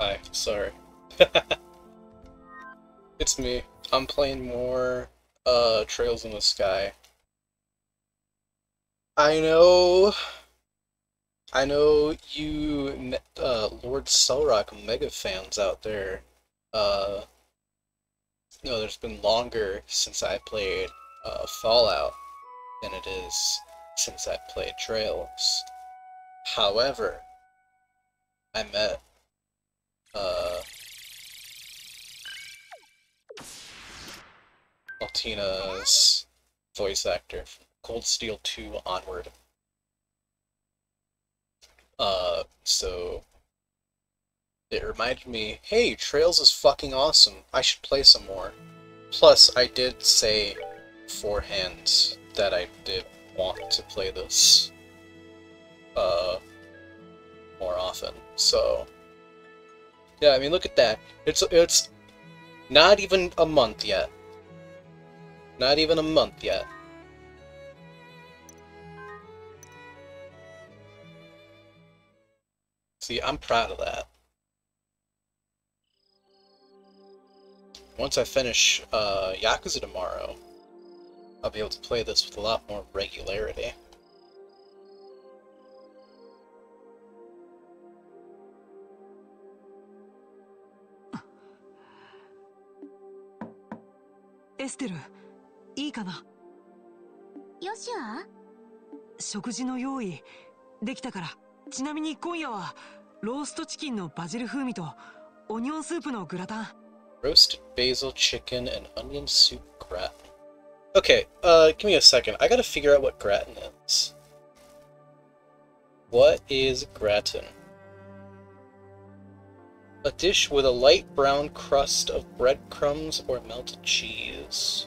Hi, sorry. it's me. I'm playing more uh Trails in the Sky. I know I know you uh Lord Selrahc mega fans out there. Uh no, there's been longer since I played uh Fallout than it is since I played Trails. However, I met uh, Altina's voice actor Cold Steel 2 onward. Uh, so it reminded me, hey, Trails is fucking awesome. I should play some more. Plus, I did say beforehand that I did want to play this uh, more often. So, yeah, I mean, look at that. It's it's not even a month yet. Not even a month yet. See, I'm proud of that. Once I finish uh, Yakuza tomorrow, I'll be able to play this with a lot more regularity. エステルいいかなよしや食事の用意できたからちなみに今夜はローストチキンのバジル風味とオニオンスープのグラタン Roasted basil chicken and onion soup gratin. Okay, uh, give me a second. I gotta figure out what gratin is. What is gratin? A dish with a light brown crust of breadcrumbs or melted cheese.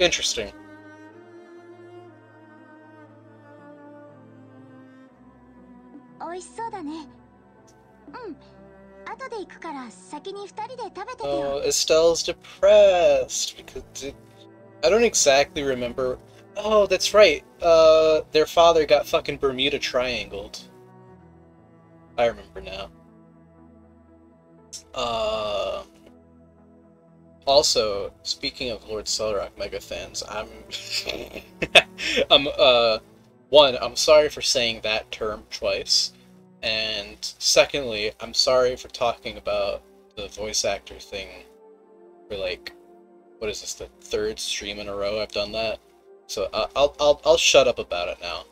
Interesting. Oh, Estelle's depressed because I don't exactly remember. Oh, that's right. Uh, their father got fucking Bermuda triangled. I remember now. Uh, also, speaking of Lord Selrahc mega fans, I'm, I'm uh, one, I'm sorry for saying that term twice. And secondly, I'm sorry for talking about the voice actor thing for like what is this the third stream in a row I've done that. So I'll I'll I'll shut up about it now.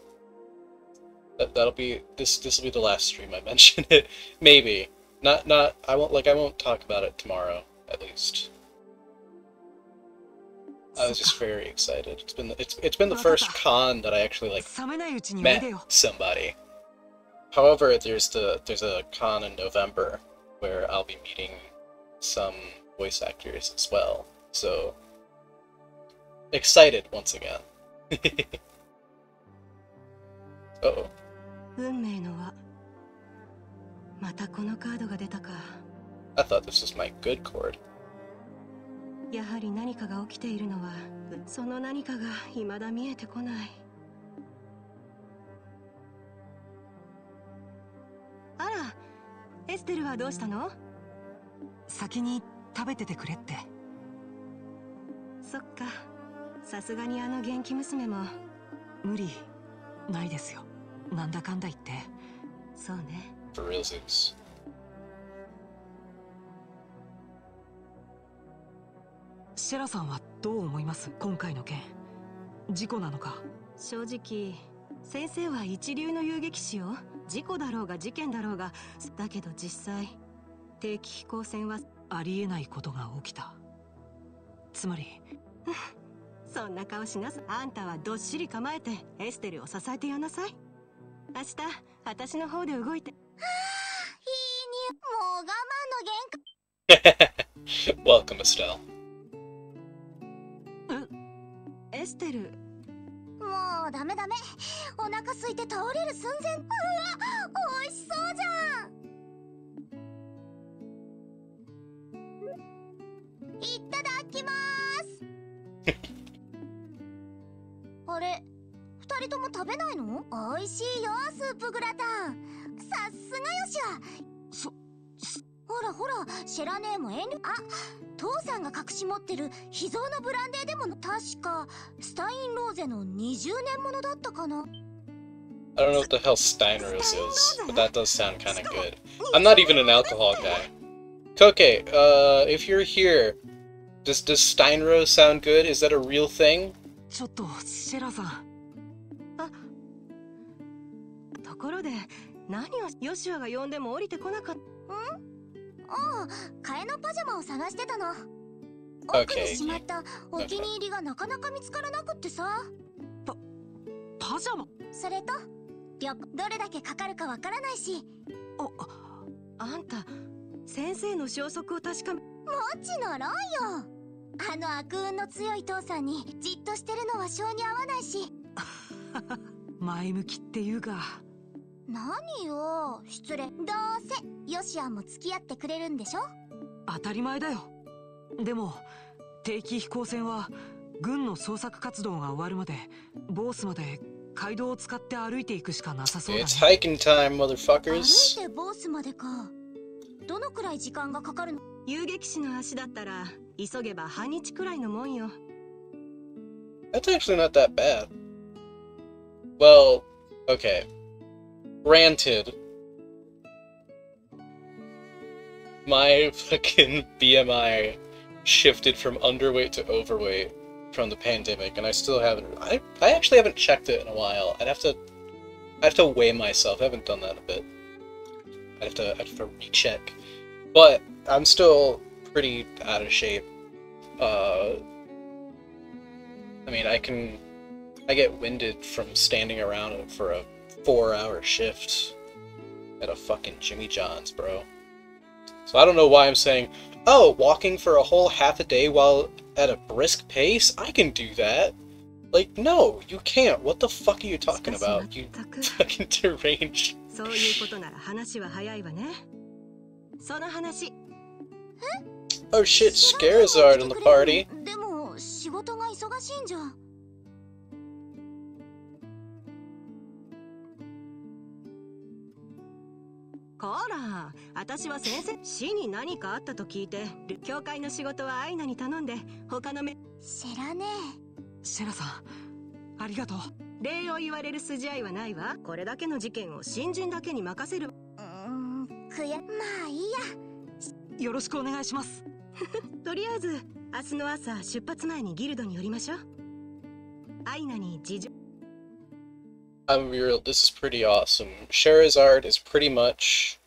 That that'll be this this will be the last stream I mention it maybe not not I won't like I won't talk about it tomorrow at least. I was just very excited. It's been the, it's it's been the first con that I actually like met somebody. However, there's the there's a con in November where I'll be meeting some voice actors as well. So excited once again. uh oh. 運命の輪またこのカードが出たか I thought this was my good chord. やはり何かが起きているのはその何かが未だ見えてこない エステルはどうしたの？先に食べててくれって。そっか。さすがにあの元気娘も。無理。ないですよ。なんだかんだ言って。そうね.シェラさんはどう思います？今回の件。事故なのか。正直先生は一流の遊撃士よ事故だろうが事件だろうがだけど実際定期飛行船はありえないことが起きた。つまりそんな顔しなさあんたはどっしり構えてエステルを支えてやなさい。明日私の方で動いて。いいにもう我慢の限界。Welcome, Estelle. エステルもうダメダメ。お腹空いて倒れる寸前。うわ美味しそうじゃん。いただきます。あれ二人とも食べないの？美味しいよスープグラタン。さすがよしはそほらほらシェラネーも遠慮あ父さんが隠し持ってる秘蔵のブランデーでも確かスタインローゼの20年ものだったかな I don't know what the hell Steinrose is, but that does sound kind of good. I'm not even an alcohol guy. Koke, uh, if you're here, does does Steinrose sound good? Is that a real thing? ちょっとシェラさんあところで何をヨシュアが呼んでも降りてこなかったああ替えのパジャマを探してたの.奥にしまったお気に入りがなかなか見つからなくってさ。パジャマ？それと旅どれだけかかるかわからないし。おあんた先生の消息を確かめもちのろんよ。あの悪運の強い父さんにじっとしてるのは性に合わないし。前向きっていうか何よ失礼。どうせヨシアンも付き合ってくれるんでしょ？当たり前だよ。でも定期飛行船は軍の捜索活動が終わるまでボースまで街道を使って歩いていくしかなさそうだね。It's hiking time, 歩い motherfuckers. てボースまでか。どのくらい時間がかかるの？遊撃士の足だったら急げば半日くらいのもんよ。That's actually not that bad. Well, okay. Granted, my fucking BMI shifted from underweight to overweight from the pandemic, and I still haven't. I, I actually haven't checked it in a while. I'd have to. I have to weigh myself. I haven't done that in a bit. I have to. I have to recheck, but I'm still pretty out of shape. Uh, I mean, I can. I get winded from standing around for a four hour shift at a fucking Jimmy John's, bro. So I don't know why I'm saying, oh, walking for a whole half a day while at a brisk pace? I can do that. Like, no, you can't. What the fuck are you talking about? You fucking deranged. Oh shit, Scherazard in the party. こら私は先生死に何かあったと聞いて教会の仕事はアイナに頼んで他のめ知らねシェラさんありがとう。礼を言われる筋合いはないわ。これだけの事件を新人だけに任せる。えうーんくやまあいいや。よろしくお願いします。とりあえず明日の朝出発前にギルドに寄りましょう。アイナに事情 I'm be real, this is pretty awesome. Scherazard is pretty much,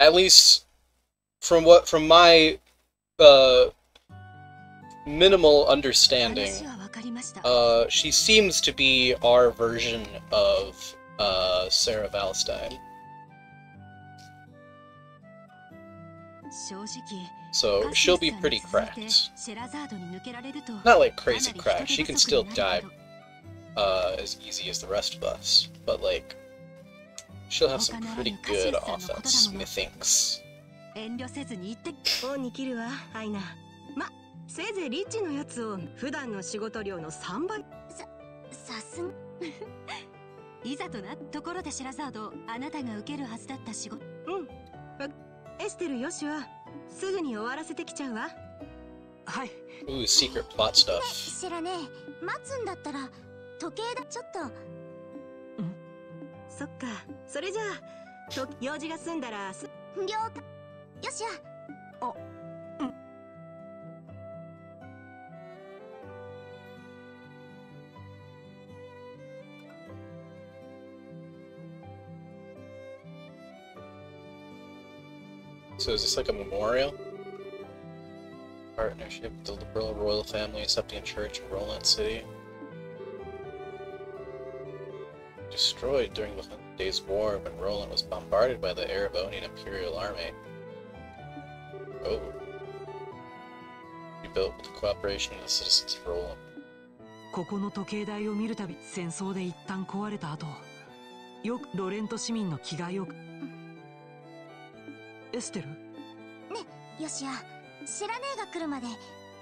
at least from what from my uh, minimal understanding, uh, she seems to be our version of uh, Sara Valestein. So she'll be pretty cracked. Not like crazy cracked, she can still die uh as easy as the rest of us, but like she'll have some pretty good offense, methinks. 遠慮せずに言って恩に切るわアイナませいぜいリッチのやつを普段の仕事量の3倍さすがいざとなところでシェラザードあなたが受けるはずだった仕事うんわエステルよしはすぐに終わらせてきちゃうわはい Ooh, secret plot stuff. 知らねえ待つんだったら 時計だちょっとそっかそれじゃあと用事が済んだらす了解よしや So is this like a memorial? Partnership with the liberal royal family, Septian Church Roland City. Destroyed during the Hundred Days War when Roland was bombarded by the Erebonian Imperial Army. Oh. Rebuilt with the cooperation of the citizens of Roland. ここの時計台を見るたび戦争で一旦壊れた後よくロレント市民の気概をエステルよしや知らねえが来るまで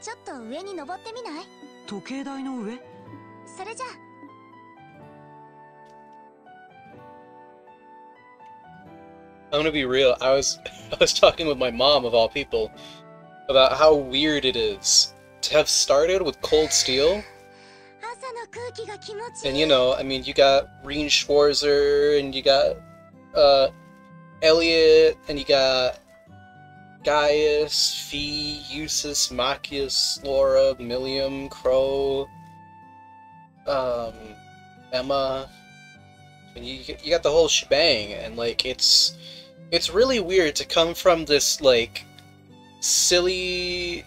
ちょっと上に登ってみない時計台の上それじゃあ I'm gonna be real. I was I was talking with my mom of all people about how weird it is to have started with Cold Steel. And you know, I mean, you got Rean Schwarzer, and you got uh, Elliot, and you got Gaius, Fie, Jusis, Machias, Laura, Millium, Crow, um, Emma. And you you got the whole shebang, and like it's it's really weird to come from this like silly,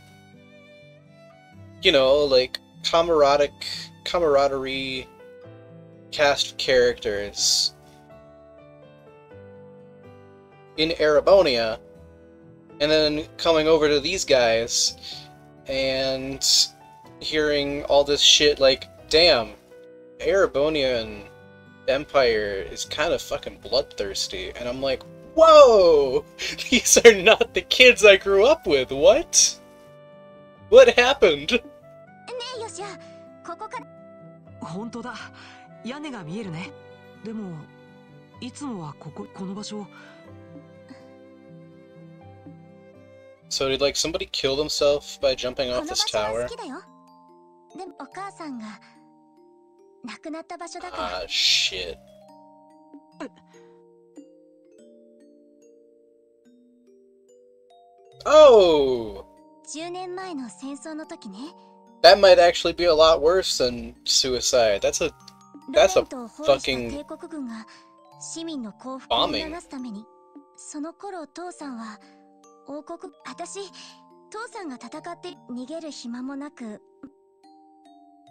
you know, like camaraderie camaraderie cast of characters in Erebonia, and then coming over to these guys and hearing all this shit like, damn, Erebonian Empire is kind of fucking bloodthirsty, and I'm like, whoa, these are not the kids I grew up with. What? What happened? ねえよしやここから本当だ屋根が見えるねでもいつもはこここの場所 So did like somebody kill themselves by jumping こ off の場 this 所は tower? 好きだよでもお母さんが亡くなった場所だから Ah, shit. Oh! 10年前の戦争の時ね That might actually be a lot worse than suicide. That's a ロ That's レ a ントを包囲した fucking 帝国軍が市民の幸福を bombing. 促すためにその頃父さんは王国私父さんが戦って逃げる暇もなく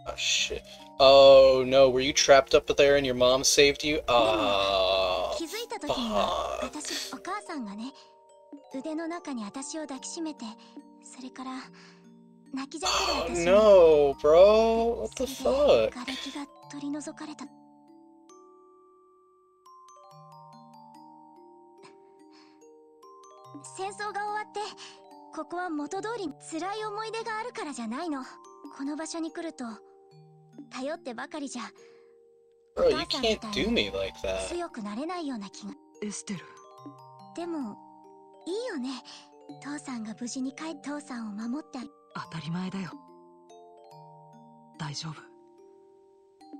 oh shit. Oh no, were you trapped up there and your mom saved you? Ah. 気づいた時には fuck. 腕の中に私を抱きしめてそれから泣きじゃくる Oh 私に no, bro. What the それで fuck? 瓦礫が取り除かれた戦争が終わってここは元通り辛い思い出があるからじゃないのこの場所に来ると頼ってばかりじゃ Bro, you can't do me like that. 強くなれないような気がエステルでもいいよね。父さんが無事に帰って父さんを守って当たり前だよ。大丈夫。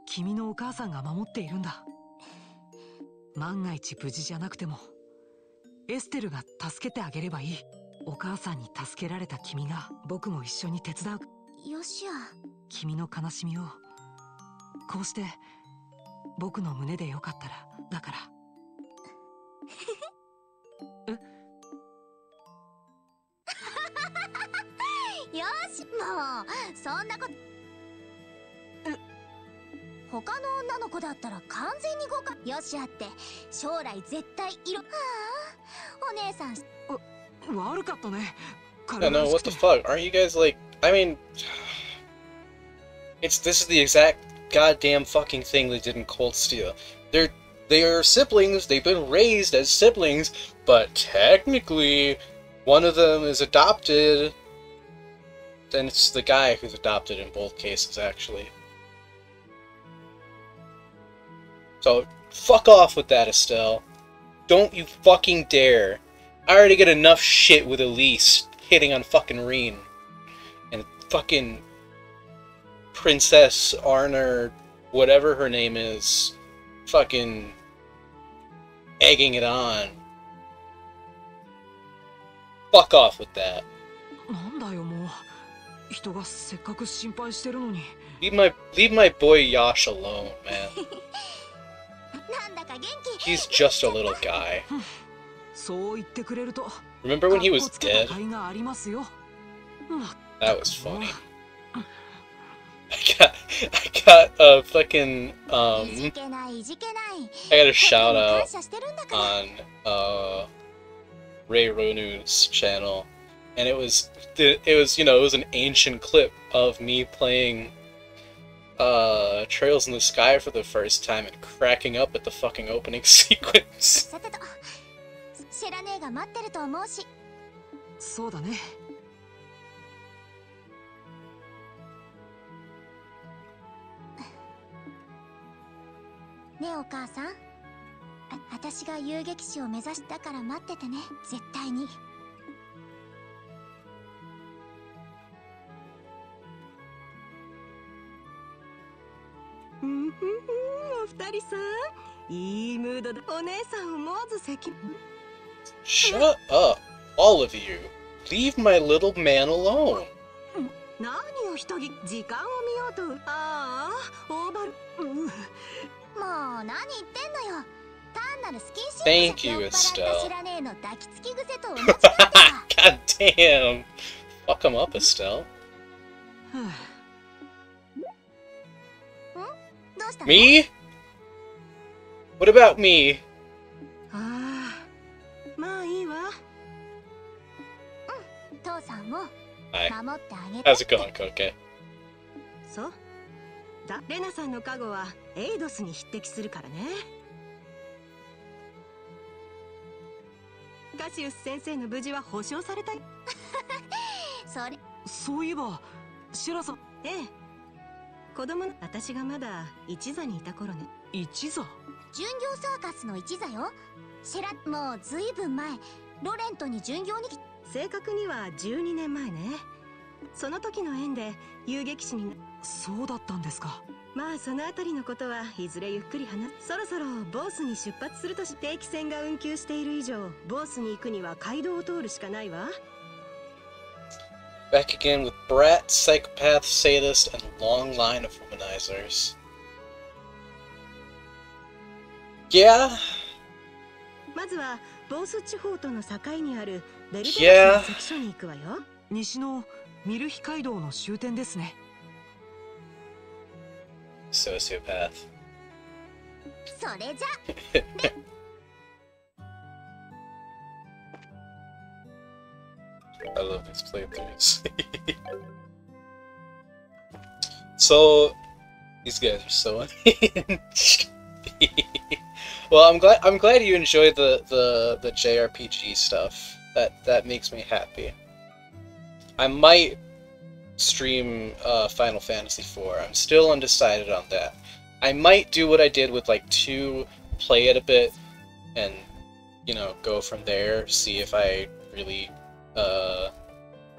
君のお母さんが守っているんだ。万が一無事じゃなくてもエステルが助けてあげればいい。お母さんに助けられた君が僕も一緒に手伝う。よしや君の悲しみをこうして僕の胸でよかったらだから よしもうそんなこと他の女の子だったら完全に誤解よしあって将来絶対いろはあお姉さん悪かったね no, らしく what て the fuck? Aren't you guys like? I mean, it's this is the exact goddamn fucking thing they did in Cold Steel. They're they are siblings. They've been raised as siblings, but technically, one of them is adopted. then it's the guy who's adopted in both cases, actually. So, fuck off with that, Estelle. Don't you fucking dare. I already get enough shit with Elise hitting on fucking Rean. And fucking Princess Arner, whatever her name is, fucking egging it on. Fuck off with that. 人がせっかく心配してるのに Leave my leave my boy Yash alone, man. なんだか元気 He's just a little guy. そう言ってくれると Remember when he かっ was こつけた dead? 甲斐がありますよま That was funny. I got I got a fucking いじ um けないいじけない I got a こっ shout ちに out 感謝してるんだから on uh, Ray Ronu's channel, and it was it was you know it was an ancient clip of me playing uh, Trails in the Sky for the first time and cracking up at the fucking opening sequence. うんふんふんお二人さんいいムードだお姉さん思わず席 Shut up, all of you. Leave my little man alone. 何を一人時間を見ようとああオーバルうんもう何言ってんのよ単なるスキンシッ Thank プ you, じゃ酔っ払った Estelle. 知らねえの抱きつき癖と同じなんだよ God damn. Fuck him up, Estelle. はどうしたの Me? What about me? あああまあいいわ。父さんも Hi. 守ってあげて。How's it going, Koke? そう。だレナさんの加護はエイドスに匹敵するからね。ガシウス先生の無事は保証された。それ。そういえばシェラさん。ええ子供の私がまだ一座にいた頃ね。一座？巡業サーカスの一座よ。シェラもうずいぶん前。ロレントに巡業に来正確には12年前ね。その時の縁で遊撃士になそうだったんですか。まあそのあたりのことはいずれゆっくり話すそろそろボースに出発するとし定期船が運休している以上ボースに行くには街道を通るしかないわ Back again with brat, psychopath, sadist, and long line of womanizers. Yeah, まずはボース地方との境にあるベルベルス Yeah. の関所に行くわよ西のミルヒ街道の終点ですね sociopath. それじゃ I love these playthroughs. so, these guys are so well, I'm glad I'm glad you enjoy the, the the JRPG stuff. That that makes me happy. I might stream uh, Final Fantasy IV. I'm still undecided on that. I might do what I did with like two, play it a bit, and you know go from there. See if I really uh,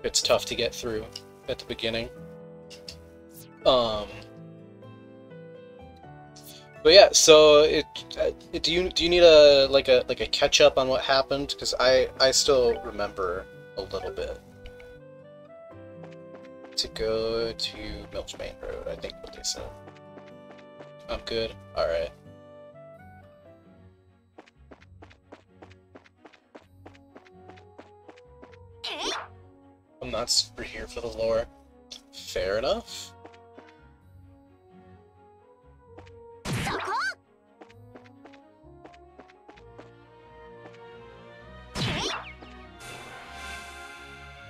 it's tough to get through at the beginning. Um, but yeah, so it, uh, do you do you need a like a like a catch up on what happened? Because I I still remember a little bit. To go to Milch Main Road, I think what they said. I'm good. All right. not super here for the lore. Fair enough.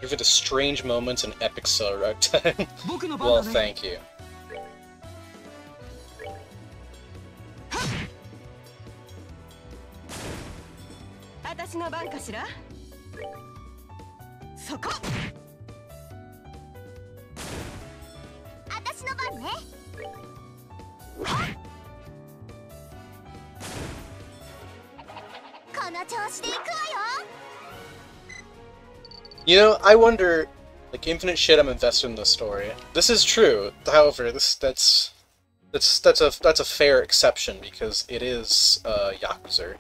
Give it a strange moment and epic solo time. well, thank you. 私の番かしらそこ私の番ねこの調子で行くわよ You know, I wonder, like infinite shit. I'm invested in the story. This is true. However, this that's that's that's a that's a fair exception because it is uh, Yakuza.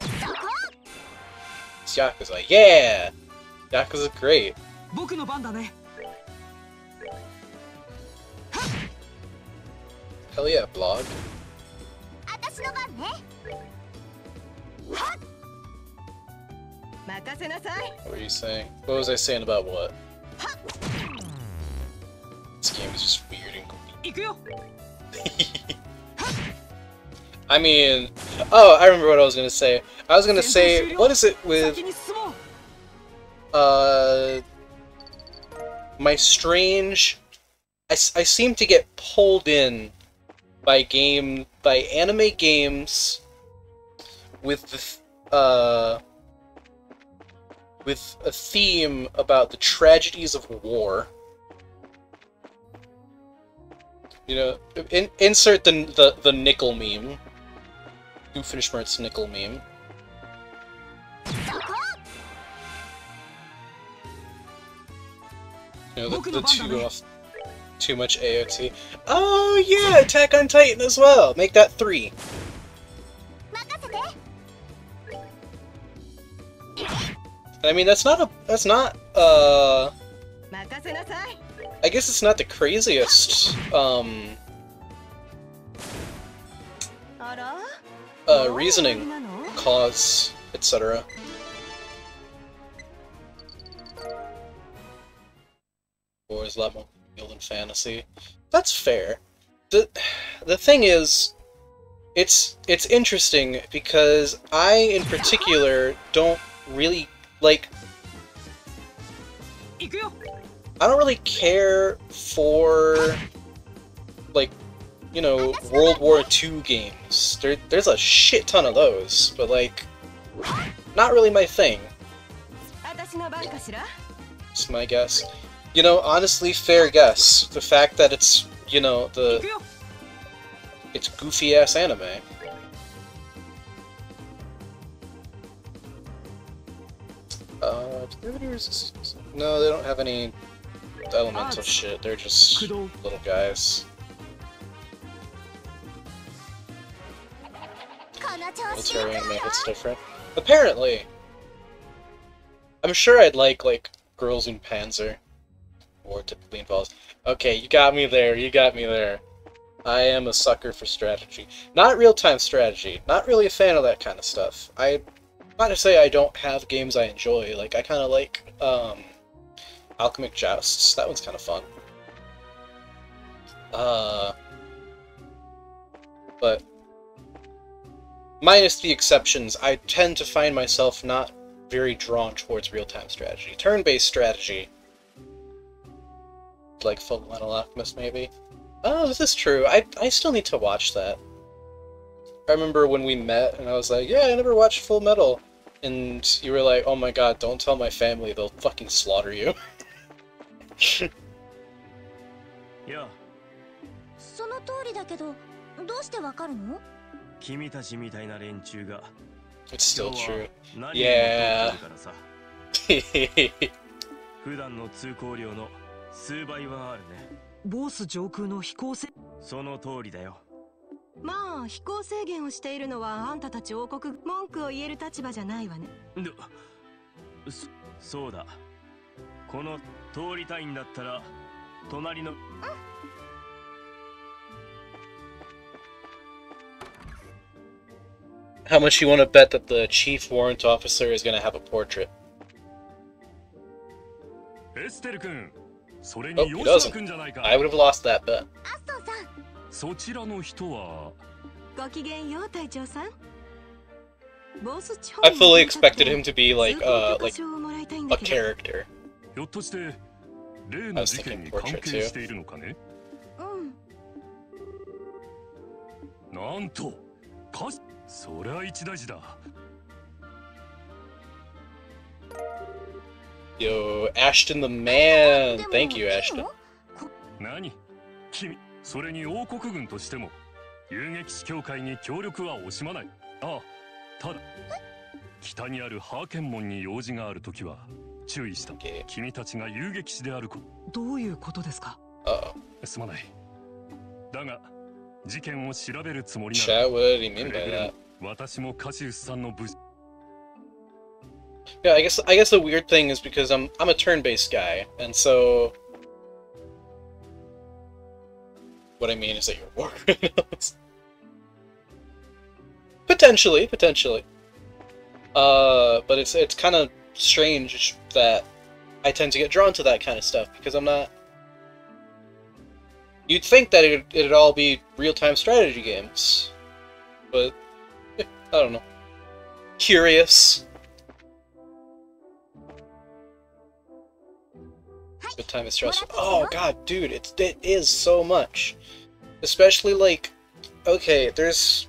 そこ It's Yakuza. Yeah, Yakuza great. 僕の番だね Hell yeah, blog. What were you saying? What was I saying about what? This game is just weird and I mean, oh, I remember what I was gonna say. I was gonna say, what is it with, uh, my strange, I, I seem to get pulled in by game by anime games with the th- uh with a theme about the tragedies of war You know, in, insert the, the the nickel meme. Doofenshmirtz nickel meme. You know, the, the two off too much AOT. Oh yeah, Attack on Titan as well. Make that three. I mean, that's not a, that's not, uh, I guess it's not the craziest, um, uh, reasoning, cause, etc. Or is level. Golden Fantasy. That's fair. The the thing is it's it's interesting because I in particular don't really like I don't really care for like you know World War II games. There, there's a shit ton of those, but like not really my thing. It's my guess. You know, honestly, fair guess. The fact that it's, you know, the... It's goofy-ass anime. Uh, no, they don't have any elemental shit. They're just little guys. Military anime, it's different. Apparently! I'm sure I'd like, like, girls in Panzer. War typically involves. Okay, you got me there, you got me there. I am a sucker for strategy. Not real time strategy. Not really a fan of that kind of stuff. I. Not to say I don't have games I enjoy. Like, I kind of like, um. Alchemic Jousts. That one's kind of fun. Uh. But minus the exceptions, I tend to find myself not very drawn towards real-time strategy. Turn-based strategy, like Full Metal Alchemist, maybe. Oh, this is true. I I still need to watch that. I remember when we met, and I was like, "Yeah, I never watched Full Metal," and you were like, "Oh my god, don't tell my family; they'll fucking slaughter you." いやその通りだけどどうしてわかるの君たちみたいな連中が it's still 今日 true. は何を持って Yeah. くるからさ普段の通行量の 数倍はあるね。ボース上空の飛行船その通りだよ。まあ飛行制限をしているのはあんたたち王国文句を言える立場じゃないわね。でそそうだ。この通りたいんだったら隣の How much you want to bet that the chief warrant officer is going to have a portrait? エステル君 それ Oh, に he ヨ doesn't. シア君じゃないか I would have lost that bet. アッソンさんそちらの人はごきげんよう隊長さんボース地方 I fully expected him to be like 通行 uh 許可 like 証をもらいたいん a だけど character. ひょっとして例 I の was 事件に thinking 関 portrait 係 too. しているのかねうんなんとかしそりゃ一大事だ Yo, Ashton the man. でも Thank you, いい Ashton. の何君それに王国軍としても遊撃士協会に協力は惜しまないああただ北にあるハーケン門に用事がある時は注意した Okay. 君たちが遊撃士であるこどういうことですか Uh oh. すまないだが事件を調べるつもりな Chat, ら what did he mean くれ by ぐれ that? も私もカシウスさんの無事 Yeah, I guess I guess the weird thing is because I'm I'm a turn-based guy, and so what I mean is that you're war criminals. potentially, potentially. Uh, but it's it's kind of strange that I tend to get drawn to that kind of stuff because I'm not. You'd think that it'd, it'd all be real-time strategy games, but I don't know. Curious. Good time is stressful. Oh god, dude, it's it is so much. Especially like okay, there's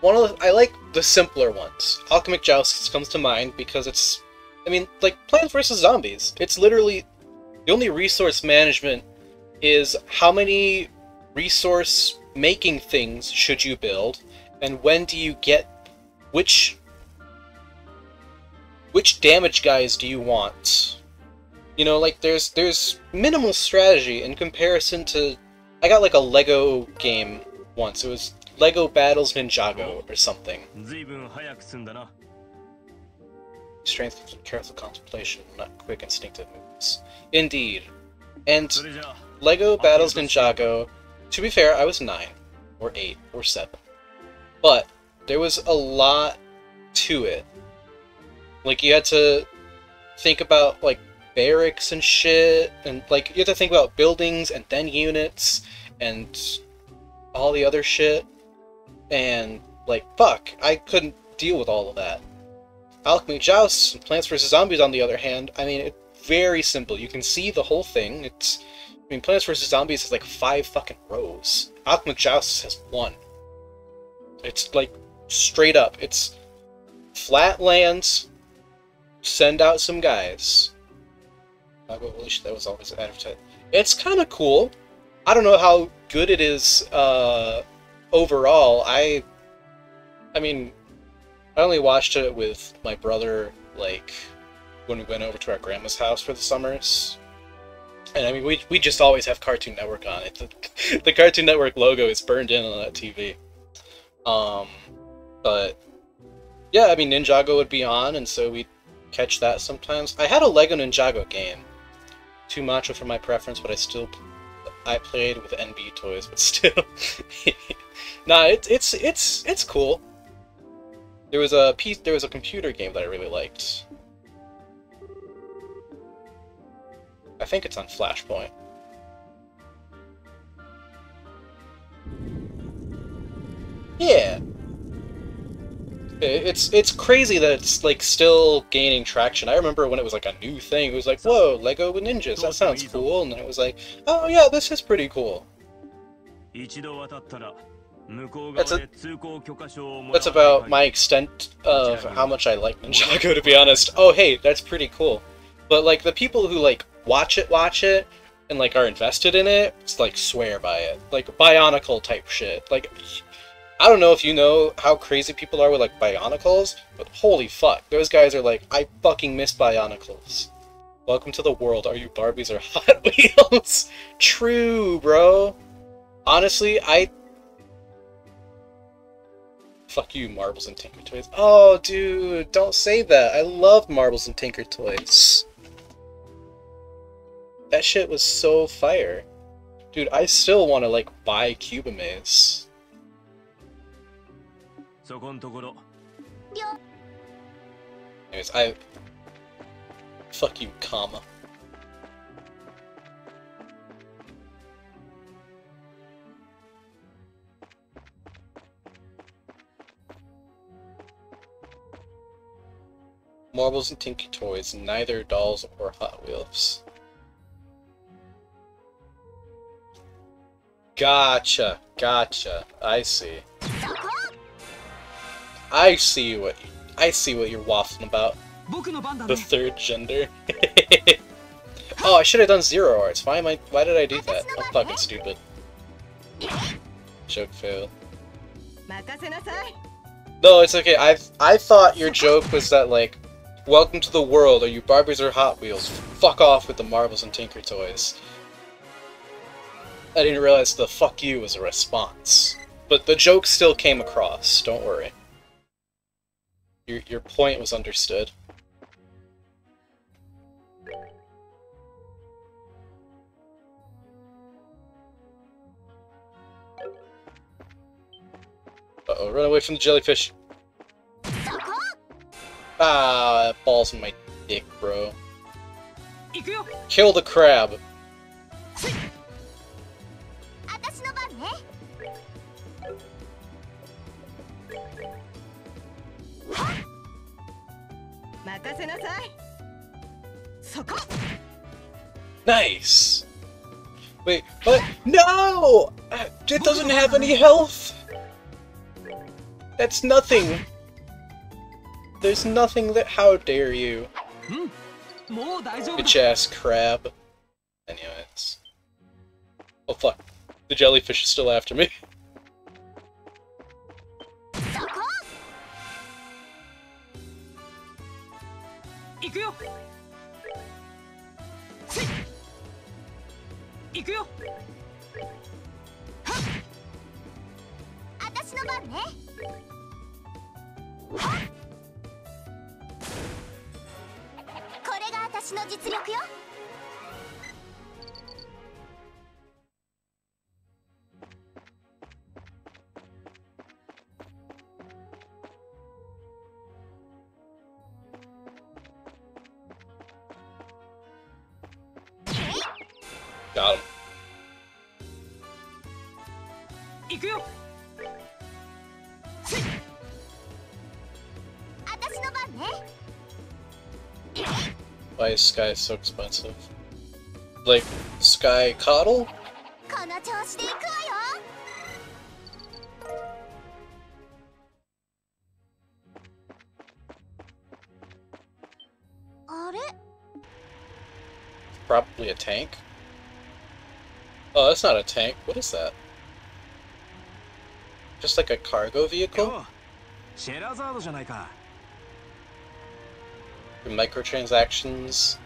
one of the, I like the simpler ones. Alchemic Jousts comes to mind because it's I mean, like Plants vs Zombies. It's literally The only resource management is how many resource making things should you build, and when do you get which which damage guys do you want? You know, like there's there's minimal strategy in comparison to I got like a Lego game once. It was Lego Battles Ninjago or something. Strength careful contemplation, not quick instinctive moves. Indeed. And Lego Battles Ninjago, to be fair, I was 9, or 8, or 7. But there was a lot to it. Like, you had to think about, like, barracks and shit, and, like, you had to think about buildings and then units, and all the other shit. And, like, fuck, I couldn't deal with all of that. Alchemy Joust and Plants vs. Zombies, on the other hand, I mean, it's very simple. You can see the whole thing. It's I mean, Plants vs. Zombies has like five fucking rows. Alchemic Joust has one. It's like straight up. It's flat lands, send out some guys. That was always advertised. It's kind of cool. I don't know how good it is uh, overall. I, I mean, I only watched it with my brother like when we went over to our grandma's house for the summers. And I mean, we, we just always have Cartoon Network on it. The, the Cartoon Network logo is burned in on that TV. Um, but yeah, I mean, Ninjago would be on, and so we'd catch that sometimes. I had a Lego Ninjago game. Too macho for my preference, but I still I played with NB toys, but still. nah, it's it's it's it's cool. There was a piece. There was a computer game that I really liked. I think it's on Flashpoint. Yeah. It's it's crazy that it's like still gaining traction. I remember when it was like a new thing. It was like, whoa, Lego with ninjas. That sounds cool. And it was like, oh yeah, this is pretty cool. That's, a, that's about my extent of how much I like Ninjago, to be honest. Oh, hey, that's pretty cool. But, like, the people who, like, watch it, watch it, and, like, are invested in it, it's, like, swear by it. Like, Bionicle type shit. Like, I don't know if you know how crazy people are with like Bionicles, but holy fuck, those guys are like, I fucking miss Bionicles. Welcome to the world. Are you Barbies or Hot Wheels? True, bro. Honestly, I Fuck you, Marbles and Tinker Toys. Oh, dude, don't say that. I love Marbles and Tinker Toys. That shit was so fire. Dude, I still want to, like, buy Cubamaze. そこんところ Anyways, I... Fuck you, comma. Marbles and Tinky Toys, neither dolls or Hot Wheels. Gotcha, gotcha. I see. I see what you, I see what you're waffling about. The third gender. oh, I should have done zero arts. Why am I? Why did I do that? I'm fucking stupid. Joke fail. No, it's okay. I I thought your joke was that like, welcome to the world. Are you Barbies or Hot Wheels? Fuck off with the marbles and Tinker Toys. I didn't realize the fuck you was a response. But the joke still came across, don't worry. Your, your point was understood. Uh-oh, run away from the jellyfish. Ah, balls in my dick, bro. Kill the crab. Nice! Wait, but no! Uh, it doesn't have any health! That's nothing! There's nothing that- how dare you! Hmm. Bitch ass crab. Anyways. Oh fuck. The jellyfish is still after me. 行くよ。行くよ。私の番ね。これが私の実力よ Got him. Why is Sky so expensive? Like, Sky Coddle? That's not a tank. What is that? Just like a cargo vehicle? The microtransactions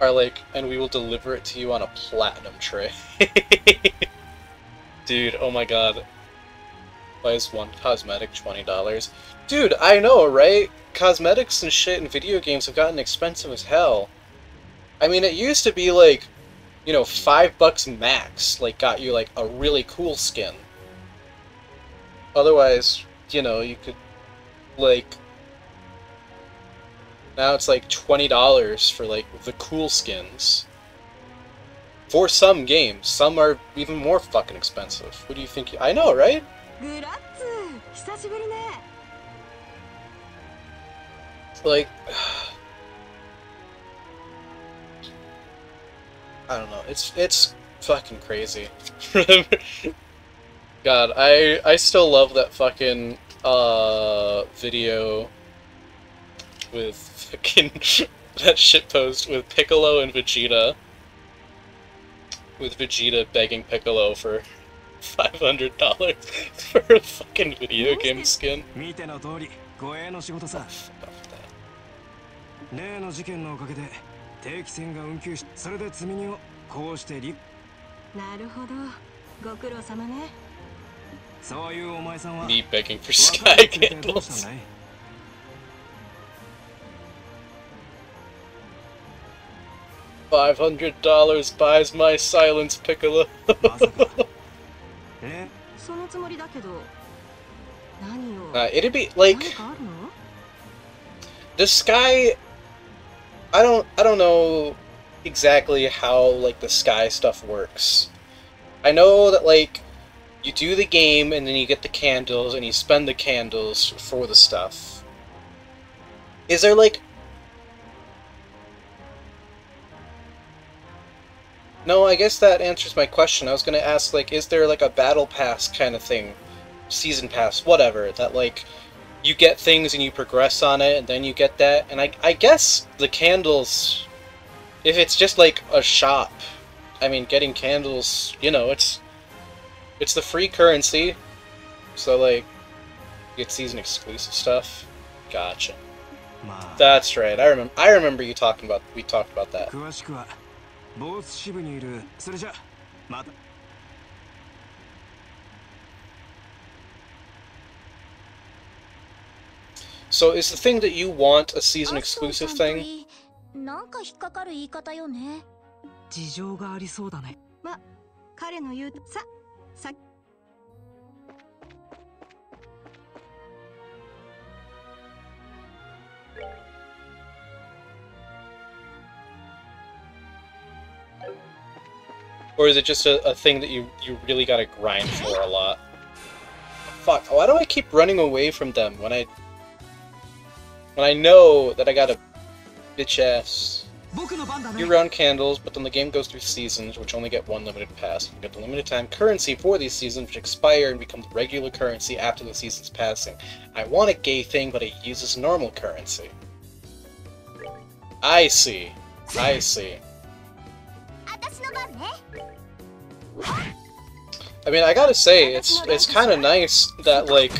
are like, and we will deliver it to you on a platinum tray. Dude, oh my god. Why is one cosmetic $20? Dude, I know, right? Cosmetics and shit in video games have gotten expensive as hell. I mean, it used to be like you know, five bucks max, like, got you, like, a really cool skin. Otherwise, you know, you could, like, now it's like $20 for, like, the cool skins. For some games, some are even more fucking expensive. What do you think? You I know, right? Like, I don't know. It's it's fucking crazy. God, I I still love that fucking uh video with fucking that shit post with Piccolo and Vegeta. With Vegeta begging Piccolo for five hundred dollars for a fucking video game skin. 見定期船が運休しそれで積み荷をこうしてリなるほどご苦労様ねそういうお前さんは Me begging for sky candles Five hundred dollars buys my silence, Piccolo. そ uh, it'd be like this guy I don't. I don't know exactly how like the sky stuff works. I know that like you do the game and then you get the candles and you spend the candles for the stuff. Is there like No, I guess that answers my question. I was gonna ask, like, is there like a battle pass kind of thing, season pass, whatever, that like you get things and you progress on it, and then you get that. And I, I guess the candles, if it's just like a shop, I mean, getting candles, you know, it's it's the free currency, so like get season exclusive stuff. Gotcha. That's right. I remember. I remember you talking about. We talked about that. So is the thing that you want a season アッソン exclusive さんと thing? いいなんか引っかかる言い方よね事情がありそうだね彼の言うとささ Or is it just a, a thing that you, you really gotta grind for a lot? Fuck, why do I keep running away from them when I... and I know that I got a bitch ass year-round candles, but then the game goes through seasons, which only get one limited pass. You get the limited time currency for these seasons, which expire and become regular currency after the season's passing. I want a gay thing, but it uses normal currency. I see. I see. I mean, I gotta say, it's it's kind of nice that, like,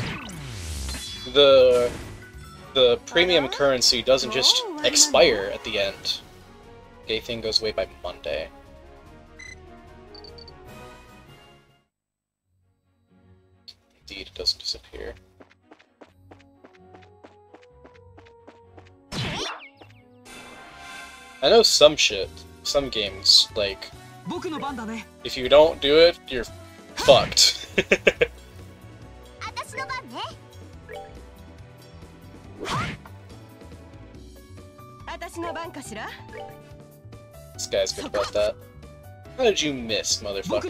the the premium currency doesn't just expire at the end. Gay thing goes away by Monday. Indeed, it doesn't disappear. I know some shit, some games, like, if you don't do it, you're fucked. This guy's good about that. How did you miss, motherfucker?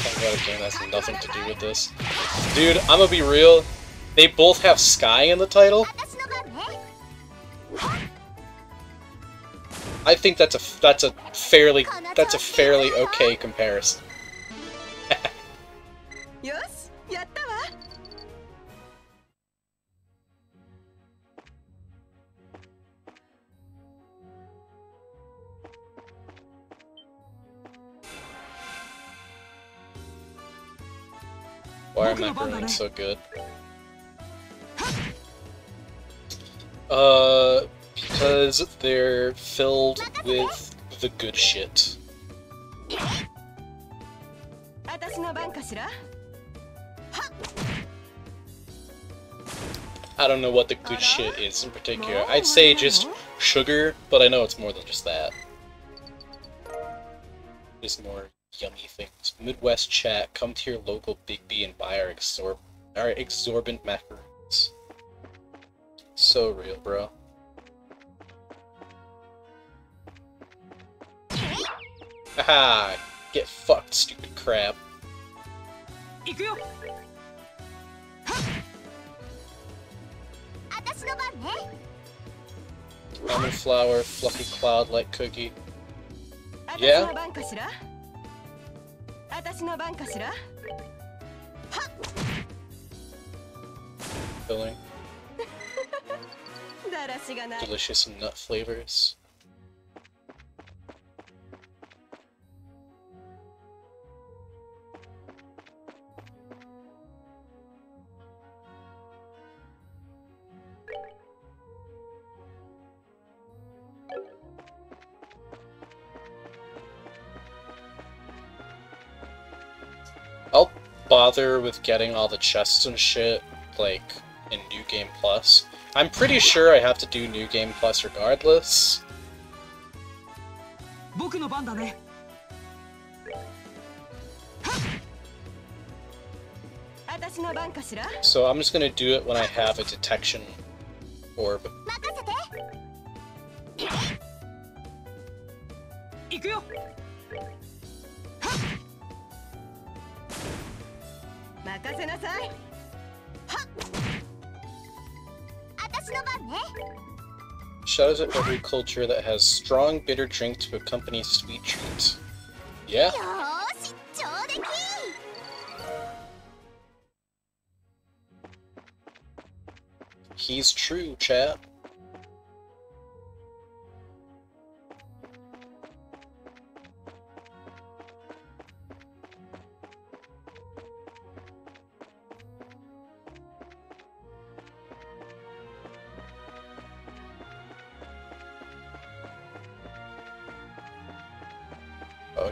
Thank God a game nothing to do with this. Dude, I'm gonna be real. They both have Sky in the title. I think that's a that's a fairly that's a fairly okay comparison. Why am I growing so good? Uh, because they're filled with the good shit. I don't know what the good shit is in particular. I'd say just sugar, but I know it's more than just that. Just more yummy things. Midwest chat, come to your local Big B and buy our, exor our exorbitant macaroons. So real, bro. Haha! Get fucked, stupid crab. Almond flower, fluffy cloud like cookie. Yeah? Filling. Delicious nut flavors. bother with getting all the chests and shit, like, in New Game Plus. I'm pretty sure I have to do New Game Plus regardless. So I'm just gonna do it when I have a detection orb. every culture that has strong bitter drink to accompany sweet treats. Yeah. He's true, chap.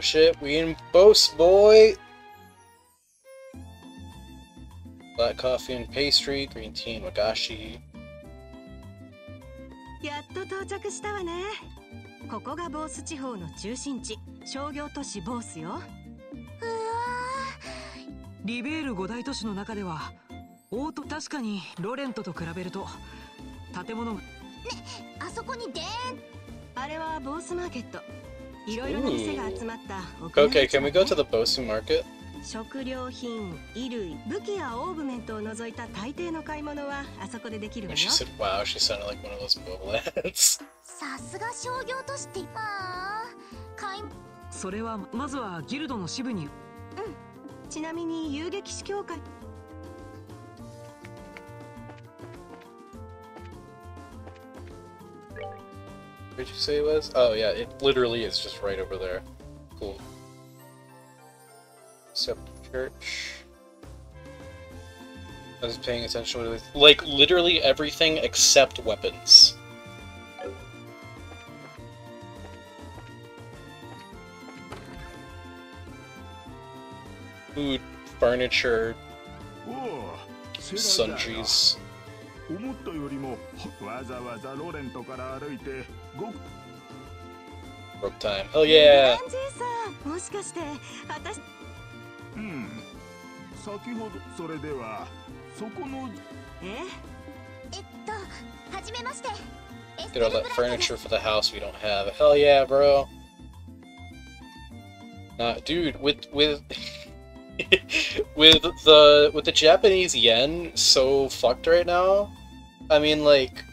Shit, we in Bose, boy! Black coffee and pastry, green tea and wagashi. やっと到着したわね。ここがボース地方の中心地。商業都市ボースよ。うわリベール五大都市の中ではオート確かにロレントと比べると建物がーあそこにでーん。あれはボースマーケットいろいろな店が集まった。Okay, 市 can we 場 go ね to the Bosu market? 食料品衣類武器やオーブメントを除いた大抵の買い物はあそこでできるわよ。she said, wow, she sounded like one of those. さすが商業都市って買いそれはまずはギルドの支部に。ちなみに遊撃士協会 Where'd you say it was? Oh yeah, it literally is just right over there. Cool. Septian Church. I was paying attention to like literally everything except weapons. Food, furniture, sundries. 思ったよりもわざわざロレントから歩いて ご Rope time. Hell yeah! ランジーさんもしかして私うん先ほどそれではそこのええっとはじめましてエステ Get ル all ブ that ラッドです furniture for the house we don't have. Hell yeah, bro. Nah, dude, with with with the with the Japanese yen so fucked right now. I mean, like,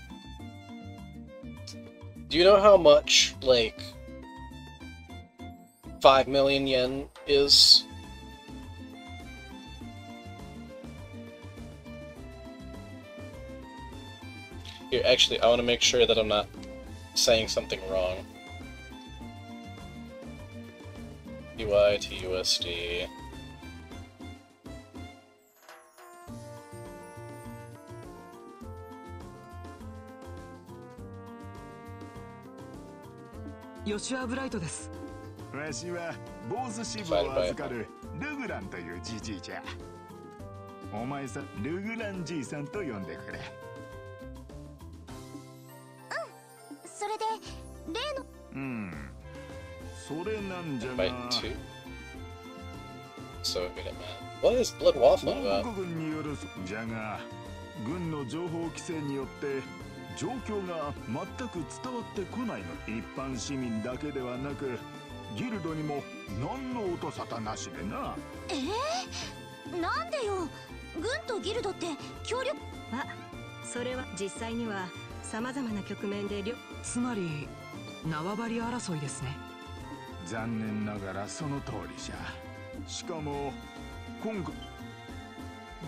do you know how much like five million yen is? Here, actually, I want to make sure that I'm not saying something wrong. UI to USD. ヨシュア・ブライトですわしはボーズ支部を預かるルグランというじじいじゃお前さんルグランじいさんと呼んでくれそれで例のうんそれなんじゃが. So good at math. What is Blood Waffling 王 about? 国軍によるじゃが軍の情報規制によって状況が全く伝わってこないの一般市民だけではなくギルドにも何の音沙汰なしでな。えー、なんでよ？軍とギルドって協力あそれは実際には様々な局面で両つまり縄張り争いですね。残念ながらその通りじゃ。しかも今回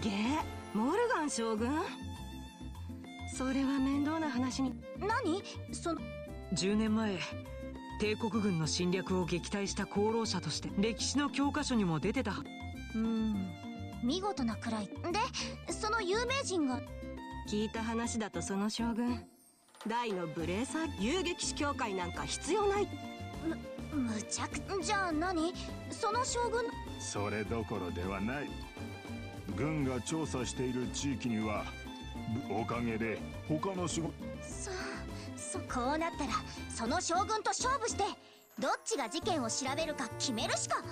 ゲーモルガン将軍？それは面倒な話に。何？その。10年前帝国軍の侵略を撃退した功労者として歴史の教科書にも出てた。うん。見事なくらい。でその有名人が？聞いた話だとその将軍大のブレーサー遊撃士協会なんか必要ない。むちゃくじゃあ何？その将軍それどころではない。軍が調査している地域にはおかげで他の仕事さあそこうなったらその将軍と勝負してどっちが事件を調べるか決めるしか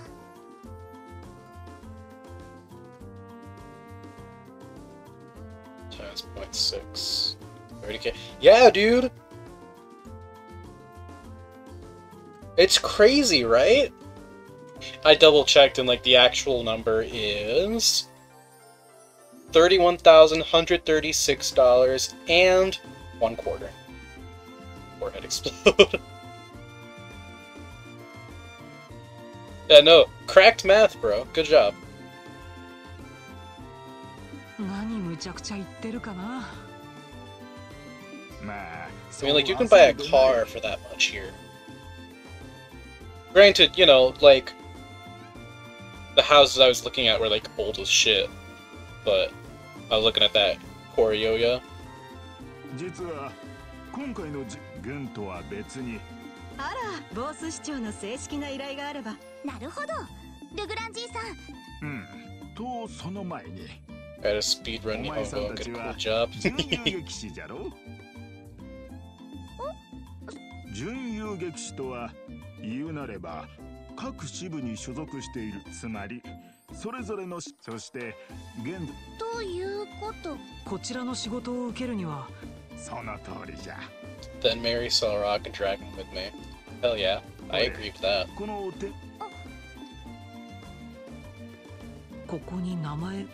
Times point six. 30k. Yeah, dude! It's crazy, right? I double checked and like the actual number is thirty-one thousand hundred thirty-six dollars and one quarter. Forehead explode. yeah, no, cracked math, bro. Good job. 何むちゃくちゃ言ってるかなまあ I mean, like, you can buy a car for that much here. Granted, you know, like, the houses I was looking at were, like, old as shit. But, I was looking at that Koryoya. 実は今回のじ軍とは別に。あらボース市長の正式な依頼があれば。なるほど。ルグランジーさん。うん。とその前に。A speedrun お前さんたちは cool job. 準遊撃士じゃろ？準遊撃士とは言うなれば各支部に所属している。つまりそれぞれのしそして現ということ。こちらの仕事を受けるには。その通りじゃ。Then marry Solrock and drag him with me. Hell yeah, I agree with that. この手。ここに名前。ん？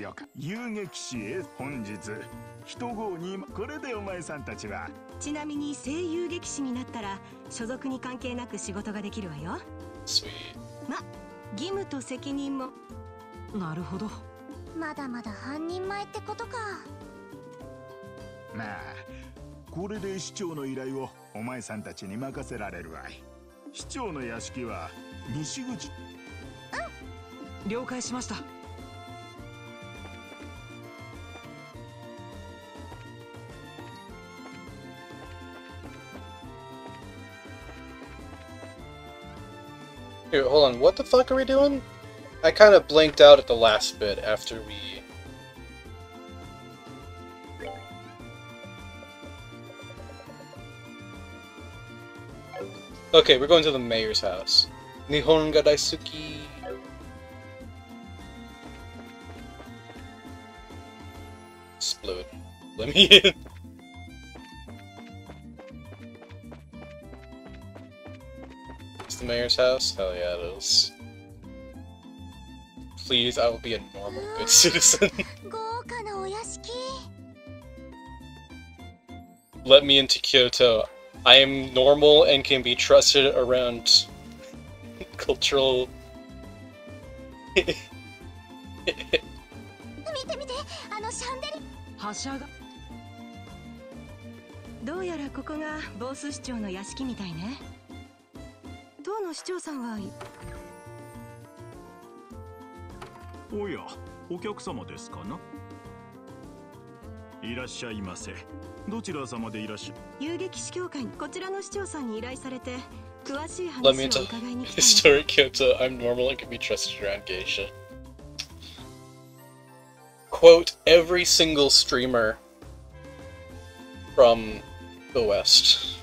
よか。遊撃士へ本日。人号にこれでお前さんたちは。ちなみに声優劇士になったら所属に関係なく仕事ができるわよ Sweet. 義務と責任も。なるほど。まだまだ半人前ってことか。まあこれで市長の依頼をお前さんたちに任せられるわい。市長の屋敷は西口。了解しました Here, hold on. What the fuck are we doing? I kind of blinked out at the last bit after we. Okay, we're going to the mayor's house. Nihon ga daisuki. Explode. Let me in. It's the mayor's house? Hell yeah, it is. Please, I will be a normal good citizen. Let me into Kyoto. I am normal and can be trusted around cultural... 見て見てあの市長さんはおやお客様ですかないらっしゃいませどちら様でいらっしゃ遊撃士協会こちらの市長さんに依頼されて詳しい Let me 話を伺いに来たの historic Kyoto. I'm normal and can be trusted around geisha. Quote every single streamer from the West.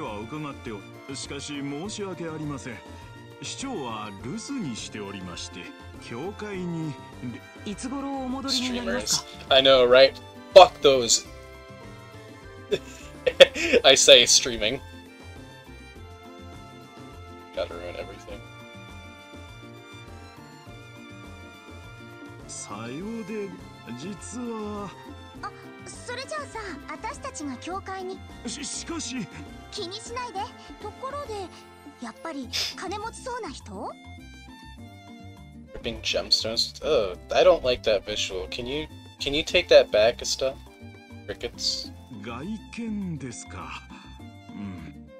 は伺っておしかし申し訳ありません市長は留守にしておりまして教会にいつ頃お戻りになります.か？I know, right? Fuck those. I say streaming. Gotta ruin everything. さようで実はそれじゃあさ私たちが教会にししかし気にしないでところでやっぱり金持ちそうな人 Dripping gemstones. Oh, I don't like that visual. Can you can you take that back, Asta? Crickets. 外見ですか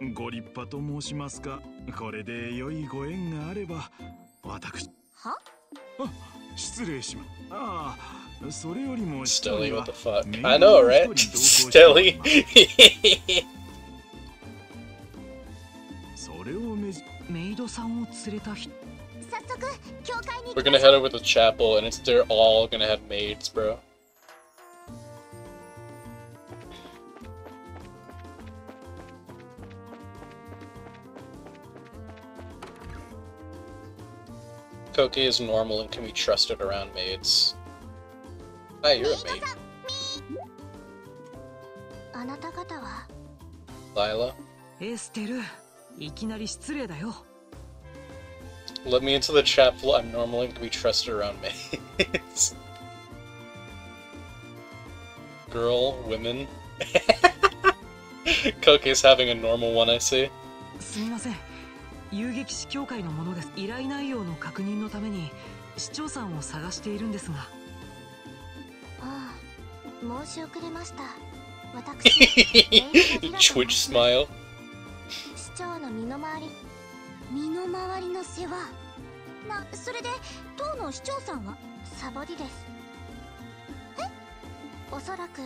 うんご立派と申しますかこれで良いご縁があれば私は失礼しまああそれよりも市長 Stelly, には what the fuck? I ド know, の right? 一れをめじメイドさんを連れた人早速教会に We're gonna head over to the chapel, and it's they're all gonna have maids, bro. Koke is normal and can be trusted around maids. Hi, you're メイ a ド maid. さんみーあなた方は Lila, エステル いきなり失礼だよ let me into the chapel. I'm normal and can be trusted around maids. Girl, women. Koke's having a normal one, I see. すみません遊撃士協会のものです依頼内容の確認のために市長さんを探しているんですがああ申し遅れました私 Twitch smile. 市長の身の回り。身の回りの世話。なそれで当の市長さんは？サボりです。え？おそらく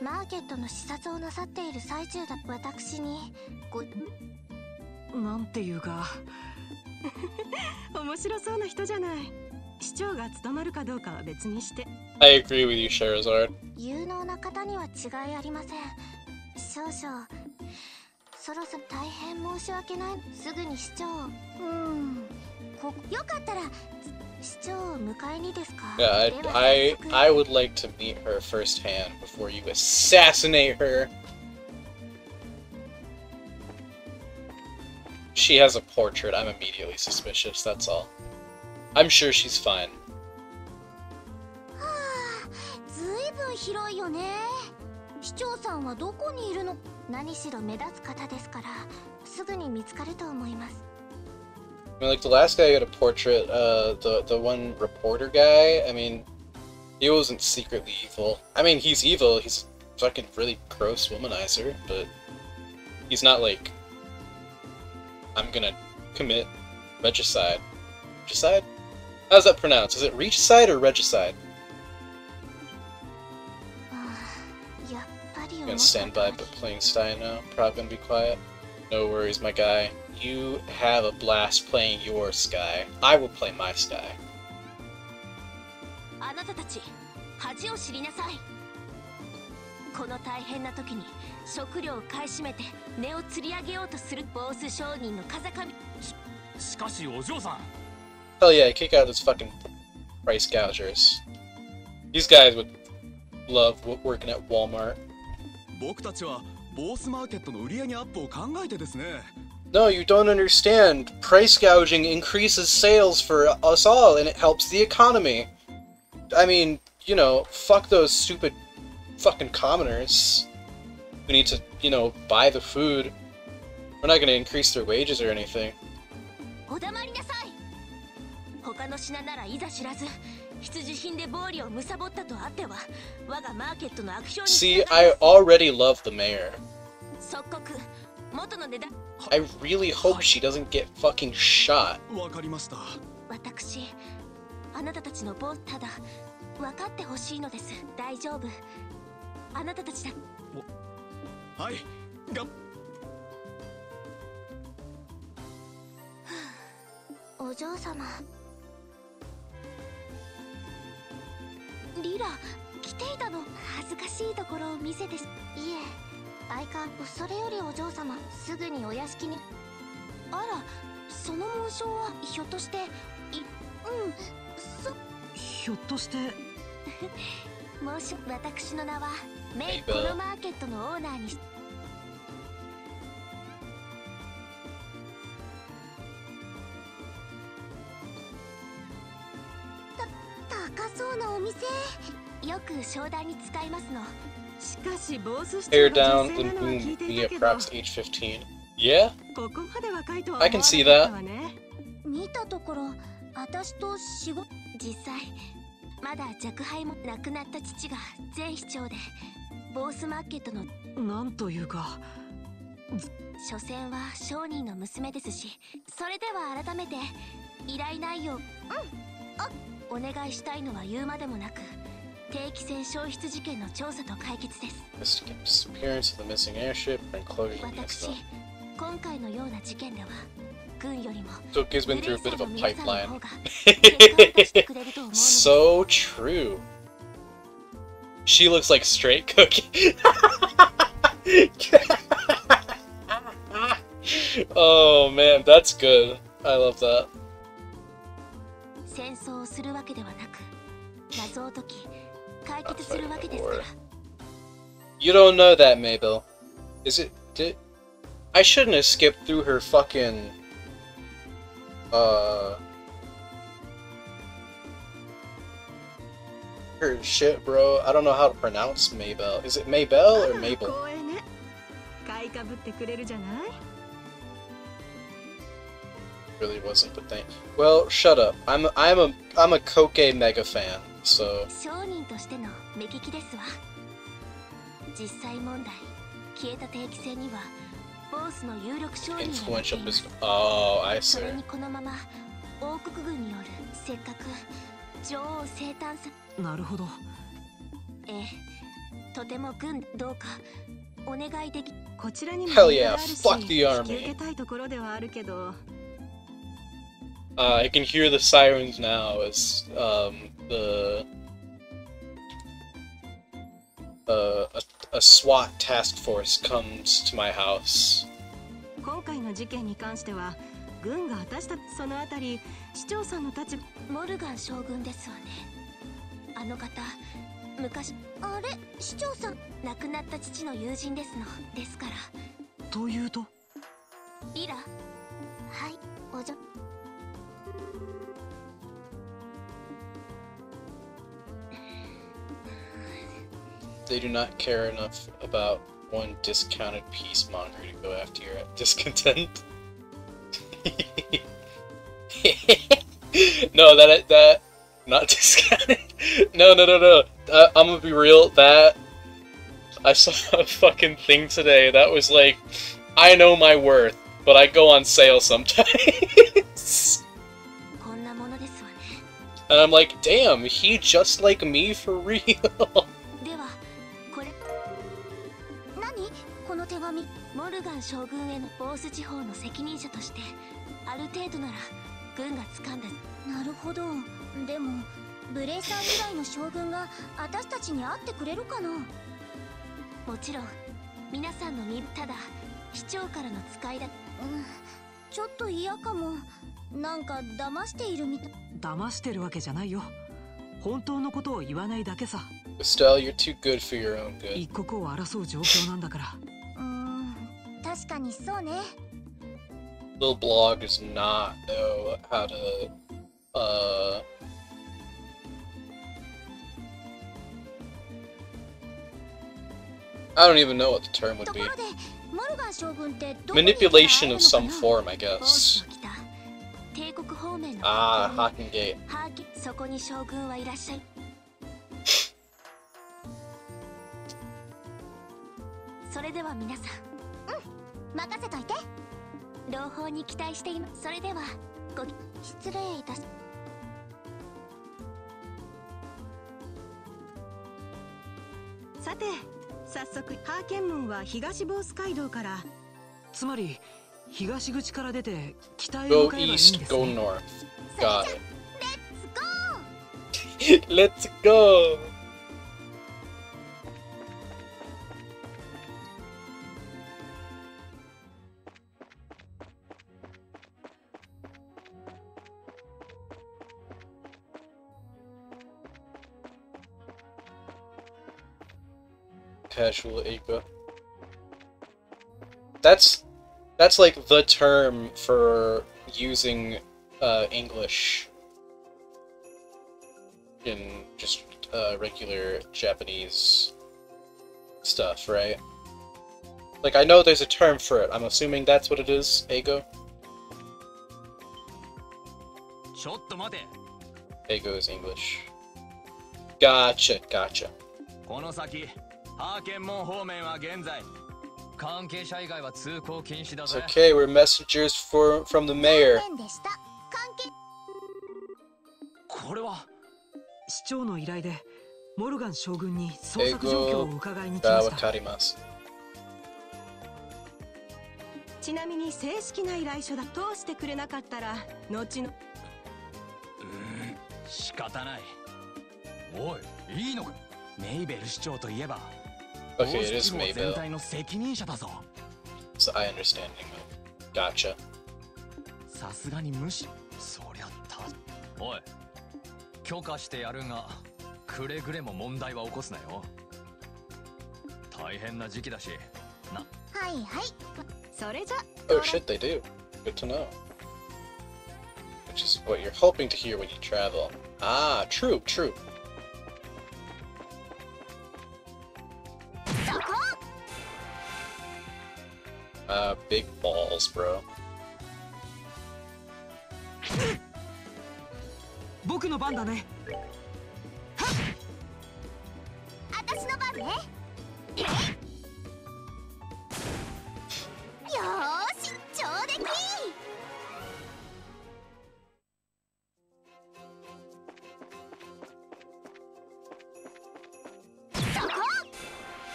マーケットの視察をなさっている最中だ私に。ごなんていうか。面白そうな人じゃない。市長が務まるかどうかは別にして。I agree with you, Sherazard. 有能な方には違いありません。少々そろそろ大変申し訳ないすぐに市長うんこよかったら市長を迎えにですか Yeah, I, I, I would like to meet her firsthand before you assassinate her. She has a portrait. I'm immediately suspicious. That's all. I'm sure she's fine. はあずいぶん広いよね市長さんはどこにいるの何しろ目立つ方ですからすぐに見つかると思います I mean, like the last guy I got a portrait, uh, the the one reporter guy. I mean, he wasn't secretly evil. I mean, he's evil. He's a fucking really gross womanizer, but he's not like I'm gonna commit regicide. Regicide? How's that pronounced? Is it regicide or regicide? gonna stand by, but playing Steino. Probably gonna be quiet. No worries, my guy. You have a blast playing your Sky. I will play my Sky. Hell yeah, kick out those fucking price gougers. These guys would love working at Walmart. 僕たちはボースマーケットの売り上げアップを考えてですね No, you don't understand. Price gouging increases sales for us all and it helps the economy. I mean, you know, fuck those stupid fucking commoners who need to, you know, buy the food. We're not gonna increase their wages or anything. お黙りなさい他の品ならいざ知らず 必需品でボーリをむったとあっては我がマーケットのアク I already love the mayor. 即刻、元の値段 I really hope she doesn't get fucking shot. わかりました。私、あなたたちのボーただ、わかってほしいのです。大丈夫。あなたたちだ。はい、がん。お嬢様。リラ来ていたの。恥ずかしいところを見せてしいえ相変わそれよりお嬢様すぐにお屋敷に。あらその紋章はひょっとしていうんそひょっとして。もし私の名はメイメイブこのマーケットのオーナーに高そうなお店。よく商談に使いますの。しかしボース市 Hair 長が down, 女性な then のは boom, 聞いて be いたけど。approx age 15. Yeah? ここまで若いとは I 思 can 見たところ私と仕事実際。まだ若輩も亡くなった父が前市長でボースマーケットのなんというか。所詮は商人の娘ですしそれでは改めて依頼内容。うん。あお願いしたいのは言うまでもなく定期船消失事件の調査と解決です Disappearance of the missing airship and closure of the 私 incident. 今回のような事件では軍よりも Tokyo's グ been レ through a ー bit サ of ー a の皆さんの pipeline. 方が結果を出してくれると思うのです so true. She looks like straight cookie. oh man, that's good. I love that. 戦争をするわけではなく謎を解き解決するわけですから You don't know that, Mabel. Is it? Did I shouldn't have skipped through her fucking uh her shit, bro. I don't know how to pronounce Mabel. Is it Mabel or Mabel? Really wasn't, but thank. Well, shut up. I'm a, I'm a I'm a Koke mega fan. So 商人としての目利きですわ実際問題消えた定期船にはボースの有力商人が乗ってい influential ます business. Oh, I そ see. れにこのまま王国軍によるせっかく女王生誕さなるほどええとても軍どうかお願いできこちらにも Hell いろいろ yeah, あるし fuck the 引 army. き受けたいところではあるけど Uh, I can hear the sirens now as um, the uh, a, a SWAT task force comes to my house. 今回の事件に関しては軍が果たしたそのあたり市長さんの立場モルガン将軍ですわね。あの方昔あれ？市長さん亡くなった父の友人ですの。ですから。というと？リラ？はいお嬢 they do not care enough about one discounted peace monger to go after your discontent. no, that that not discounted. No, no, no, no. Uh, I'm gonna be real. That I saw a fucking thing today that was like, I know my worth, but I go on sale sometimes. and I'm like, damn, he just like me for real. モルガン将軍へのボース地方の責任者としてある程度なら軍が掴んだなるほど。でもブレイさん以外の将軍が私たちに会ってくれるかな？もちろん皆さんの身ただ市長からの使いだ。うんちょっと嫌かも。なんか騙しているみたい。騙してるわけじゃないよ。本当のことを言わないだけさ。Estelle, you're too good for your own good. 一刻を争う状況なんだから Little blog is not know how to uh I don't even know what the term would be. Manipulation of some form, I guess. Ah, Haken Gate. 任せといて。朗報に期待しています。それではご失礼いたし。さて早速ハーケン門は東ボース街道から。つまり東口から出て北へ Go 向かえばいいんです east, ね。Go north. それじゃ Got it. レッツゴー Let's go! casual Aiko. That's that's like the term for using uh, English in just uh, regular Japanese stuff, right? Like, I know there's a term for it. I'm assuming that's what it is, Eigo. Ego is English. Gotcha, gotcha. この先ハーケン門方面は現在。関係者以外は通行禁止だぜ。Okay, we're messengers for from the mayor. 変でした関係これは市長の依頼でモルガン将軍に捜索状況を伺いに来ました。かります。ちなみに正式な依頼書だ通してくれなかったら後のうーん仕方ない。おいいいのか。メイベル市長といえば Okay, it is Maybelle. So I understand Maybelle. Gotcha. さすがに無視。そりゃたおい。許可してやるがくれぐれも問題は起こすなよ。大変な時期だし。な。はいはい。それじゃ。Oh shit they do. Good to know. Which is what you're hoping to hear when you travel. Ah true true. Uh, big balls, bro.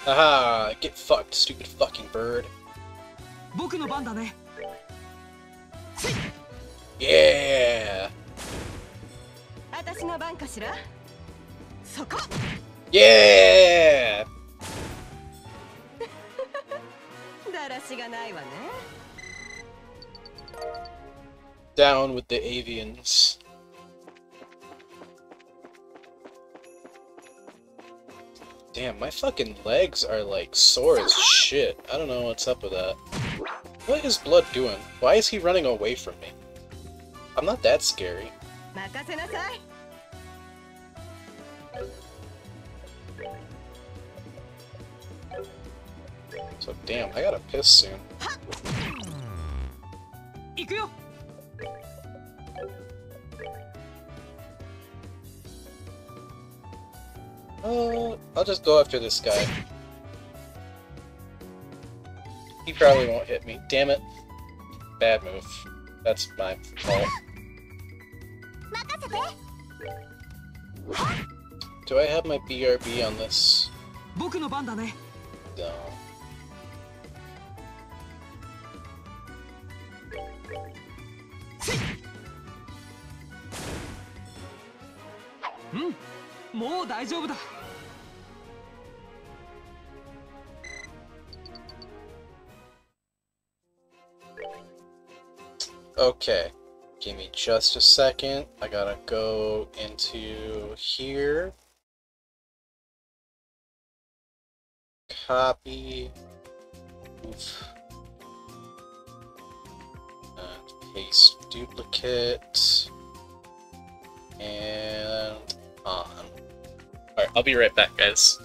Aha! Get fucked, stupid fucking bird. 僕の番だね Yeah! 私の番かしらそこ Yeah! だらしがないわね Down with the avians. Damn, my fucking legs are like sore as shit. I don't know what's up with that. What is Blood doing? Why is he running away from me? I'm not that scary. So damn, I gotta piss soon. Uh, I'll just go after this guy. He probably won't hit me. Damn it. Bad move. That's my fault. 任せて Do I have my BRB on this? 僕の番だね No. うんもう大丈夫だ Okay. Give me just a second. I gotta go into here. Copy. Oof. And paste duplicate. And on. Alright, I'll be right back, guys.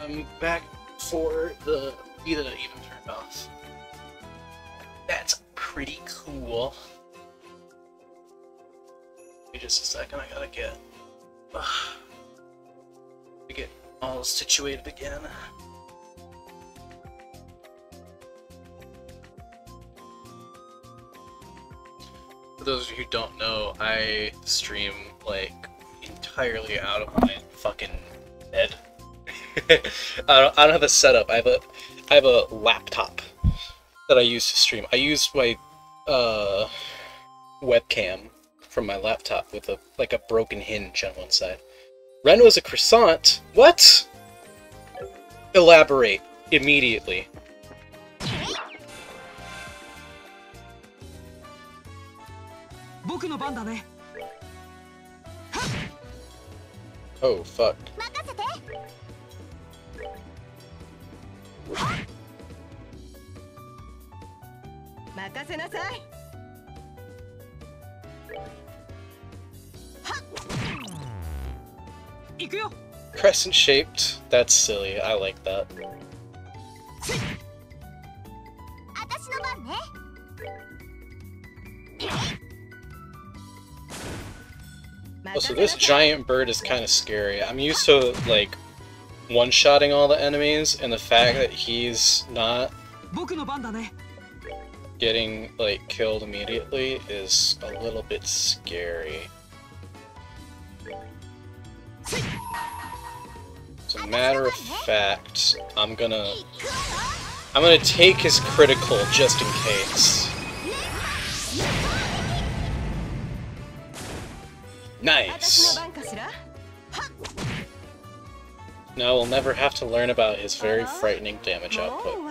I'm back for the Vita even turned off. That's pretty cool. Me just a second, I gotta get uh, to get all situated again. For those of you who don't know, I stream like entirely out of my fucking. I don't, I don't have a setup. I have a I have a laptop that I use to stream. I use my uh, webcam from my laptop with a like a broken hinge on one side. Ren was a croissant. What? Elaborate immediately. Oh fuck. なさい Crescent shaped. That's silly. I like that. 私の番ね Oh, so this giant bird is kind of scary. I'm used to, like, one-shotting all the enemies, and the fact that he's not 僕の番だね getting, like, killed immediately is a little bit scary. As a matter of fact, I'm gonna... I'm gonna take his critical just in case. Nice. Now we'll never have to learn about his very frightening damage output.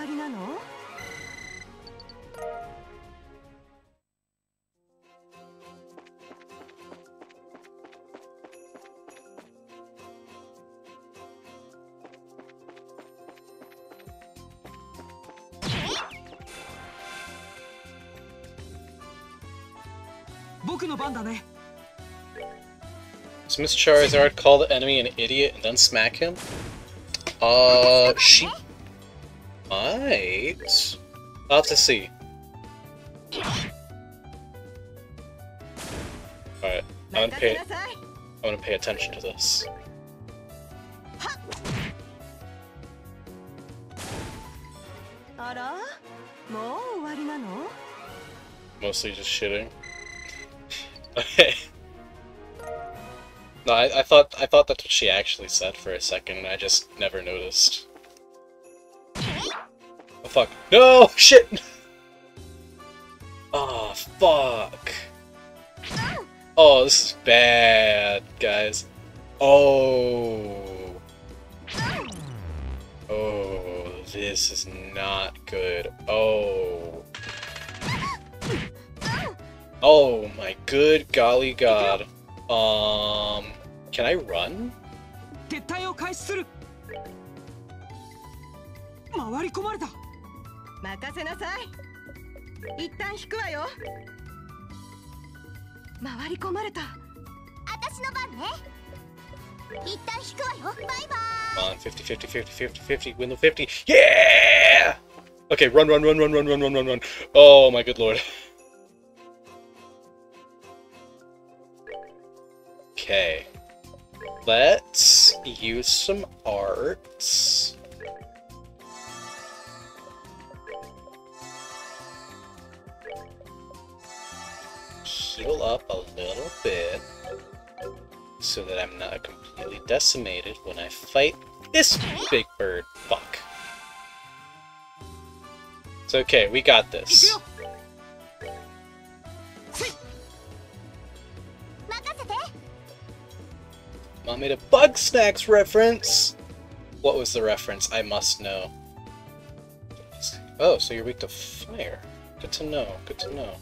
Does Miss Scherazard call the enemy an idiot and then smack him? Uh, she might. I'll have to see. Alright, I'm gonna pay I'm gonna pay attention to this. Mostly just shitting. Okay. No, I, I thought I thought that's what she actually said for a second, and I just never noticed. Oh fuck! No shit! Oh fuck! Oh, this is bad, guys. Oh. Oh, this is not good. Oh. Oh my Good golly god. Um, can I run? Come on, 50, 50, 50, 50, 50, win the 50. Yeah! Okay, run, run, run, run, run, run, run, run, run. Oh my good lord. Okay. Let's use some arts. Heal up a little bit so that I'm not completely decimated when I fight this big bird. Fuck. It's okay, we got this. Want me to Bugsnax reference? What was the reference? I must know. Oh, so you're weak to fire. Good to know, good to know.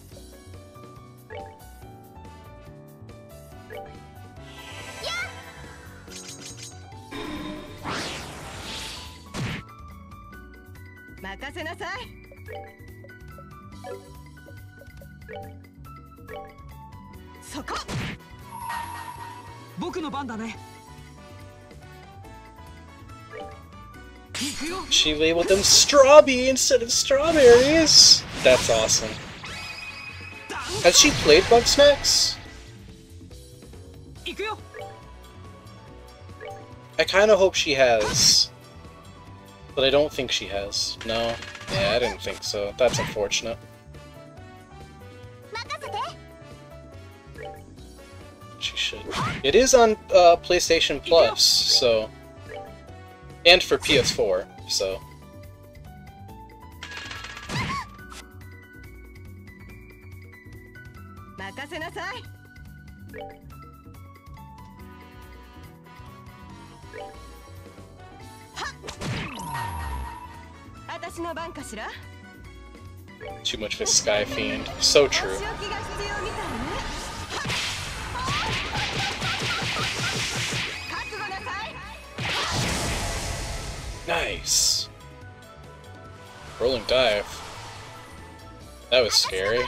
She labeled them Strawby instead of strawberries! That's awesome. Has she played Bugsnax? I kinda hope she has. But I don't think she has. No. Yeah, I didn't think so. That's unfortunate. She should. It is on uh, PlayStation Plus, so... And for PS4, so... Too much of a Sky Fiend. So true. Nice! Rolling dive. That was scary.